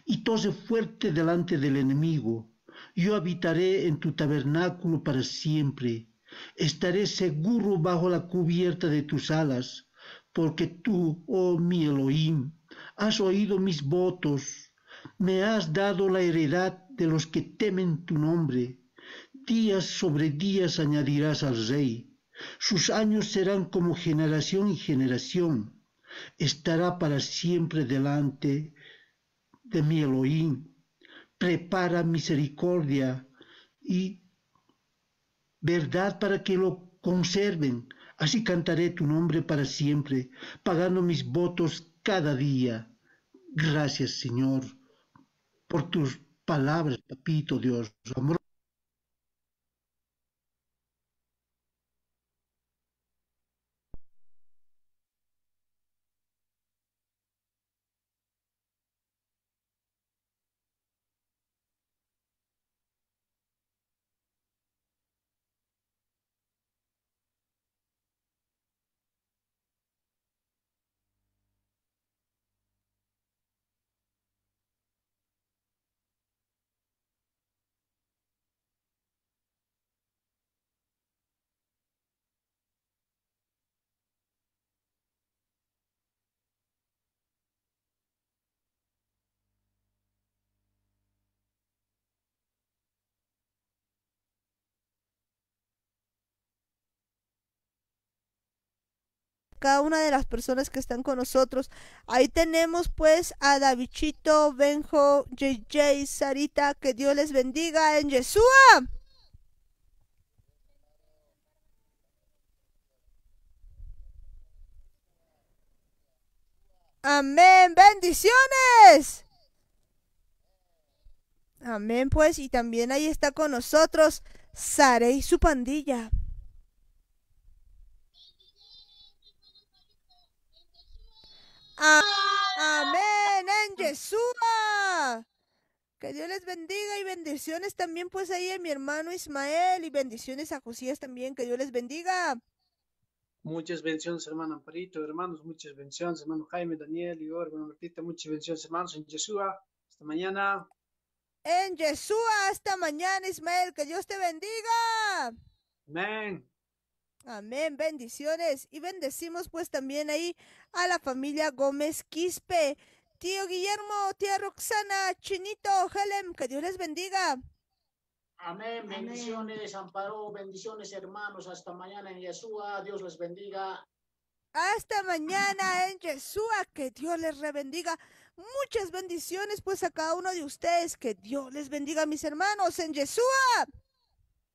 y tose fuerte delante del enemigo. Yo habitaré en tu tabernáculo para siempre estaré seguro bajo la cubierta de tus alas, porque tú, oh mi Elohim, has oído mis votos, me has dado la heredad de los que temen tu nombre. Días sobre días añadirás al rey, sus años serán como generación y generación. Estará para siempre delante de mi Elohim. Prepara misericordia y verdad para que lo conserven. Así cantaré tu nombre para siempre, pagando mis votos cada día. Gracias, Señor, por tus palabras, papito Dios. Amor cada una de las personas que están con nosotros. Ahí tenemos pues a Davichito, Benjo, JJ, Sarita, que Dios les bendiga en Yeshua. Amén, bendiciones. Amén, pues, y también ahí está con nosotros Sare y su pandilla. Amén, en Yeshua. Que Dios les bendiga y bendiciones también, pues, ahí a mi hermano Ismael y bendiciones a Josías también. Que Dios les bendiga. Muchas bendiciones, hermano Amparito, hermanos, muchas bendiciones, hermano Jaime, Daniel, Igor, hermano Martita, muchas bendiciones, hermanos, en Yeshua. Hasta mañana en Yeshua hasta mañana, Ismael. Que Dios te bendiga. Amén. Amén, bendiciones. Y bendecimos pues también ahí a la familia Gómez Quispe. Tío Guillermo, tía Roxana, Chinito, Helem, que Dios les bendiga. Amén, bendiciones, Amparo, bendiciones hermanos, hasta mañana en Yeshua, Dios les bendiga. Hasta mañana en Yeshua, que Dios les rebendiga. Muchas bendiciones pues a cada uno de ustedes. Que Dios les bendiga mis hermanos en Yeshua.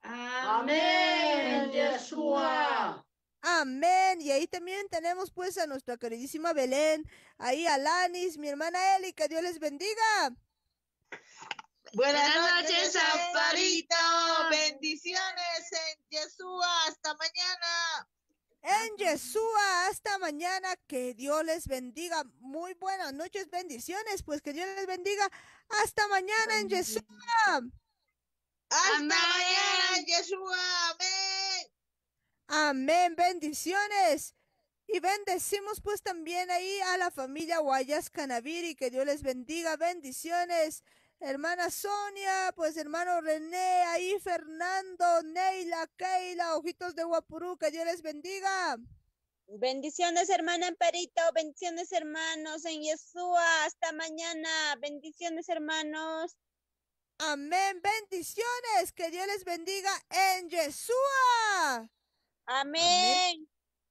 Amén, Yeshua. Amén. Y ahí también tenemos pues a nuestra queridísima Belén, ahí a Lanis, mi hermana Eli, que Dios les bendiga. Buenas noches, Amparito. Bendiciones en Yeshua. Hasta mañana en Yeshua. Hasta mañana. Que Dios les bendiga. Muy buenas noches, bendiciones. Pues que Dios les bendiga. Hasta mañana en Yeshua. Hasta mañana en Yeshua. Amén. Amén. Bendiciones. Y bendecimos pues también ahí a la familia Guayas Canaviri. Que Dios les bendiga. Bendiciones hermana Sonia, pues hermano René, ahí Fernando, Neila, Keila, ojitos de Guapurú, que Dios les bendiga. Bendiciones, hermana Amparito, bendiciones, hermanos, en Yeshua, hasta mañana, bendiciones, hermanos. Amén, bendiciones, que Dios les bendiga en Yeshua. Amén.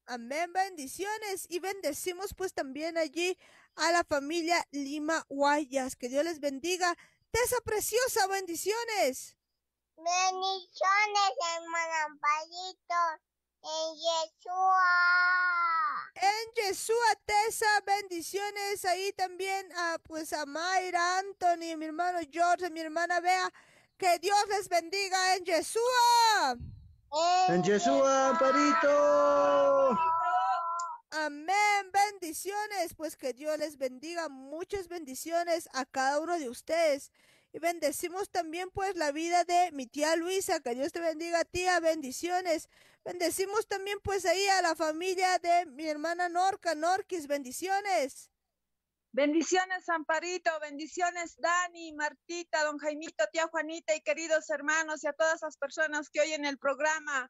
Amén, bendiciones. Y bendecimos pues también allí a la familia Lima Guayas. Que Dios les bendiga. Tesa preciosa, bendiciones. Bendiciones, hermano Amparito. En Yeshua. En Yeshua, Tesa, bendiciones. Ahí también a pues a Mayra, Anthony, mi hermano George, mi hermana Bea. Que Dios les bendiga en Yeshua. En Yeshua, Amparito. Amén, bendiciones, pues que Dios les bendiga, muchas bendiciones a cada uno de ustedes. Y bendecimos también pues la vida de mi tía Luisa, que Dios te bendiga tía, bendiciones. Bendecimos también pues ahí a la familia de mi hermana Norca, Norquis, bendiciones. Bendiciones, Amparito, bendiciones, Dani, Martita, don Jaimito, tía Juanita y queridos hermanos y a todas las personas que oyen el programa.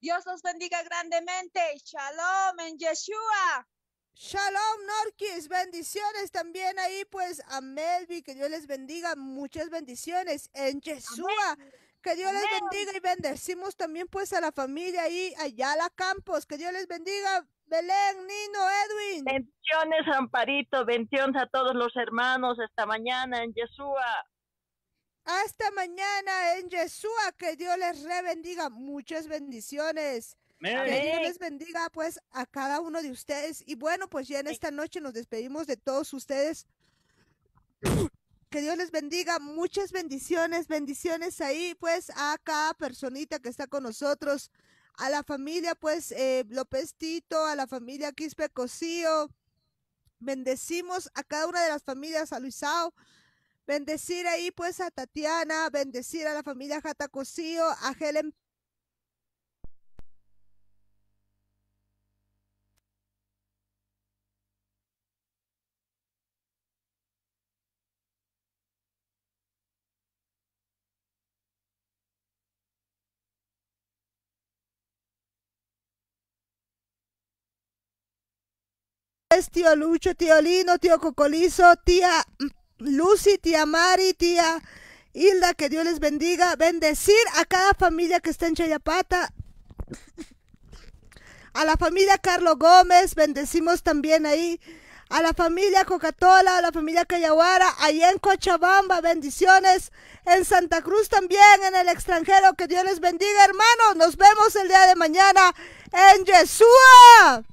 Dios los bendiga grandemente. Shalom en Yeshua. Shalom, Norquis. Bendiciones también ahí, pues, a Melvi. Que Dios les bendiga. Muchas bendiciones en Yeshua. Que Dios les bendiga y bendecimos también, pues, a la familia ahí, allá la Campos. Que Dios les bendiga. Belén, Nino, Edwin. Bendiciones, Amparito. Bendiciones a todos los hermanos esta mañana en Yeshua. Hasta mañana en Yeshua. Que Dios les rebendiga. Muchas bendiciones. Que Dios les bendiga pues a cada uno de ustedes. Y bueno, pues ya en esta noche nos despedimos de todos ustedes. Que Dios les bendiga. Muchas bendiciones. Bendiciones ahí pues a cada personita que está con nosotros. A la familia pues eh, López Tito, a la familia Quispe Cosío. Bendecimos a cada una de las familias, a Luisao, Bendecir ahí pues a Tatiana, bendecir a la familia Jatacosío, a Helen tío Lucho, tío Lino, tío Cocolizo, tía Lucy, tía Mari, tía Hilda, que Dios les bendiga. Bendecir a cada familia que está en Chayapata. a la familia Carlos Gómez, bendecimos también ahí a la familia Cocatola, a la familia Cayaguara, allá en Cochabamba, bendiciones, en Santa Cruz también, en el extranjero, que Dios les bendiga, hermanos, nos vemos el día de mañana en Yeshua.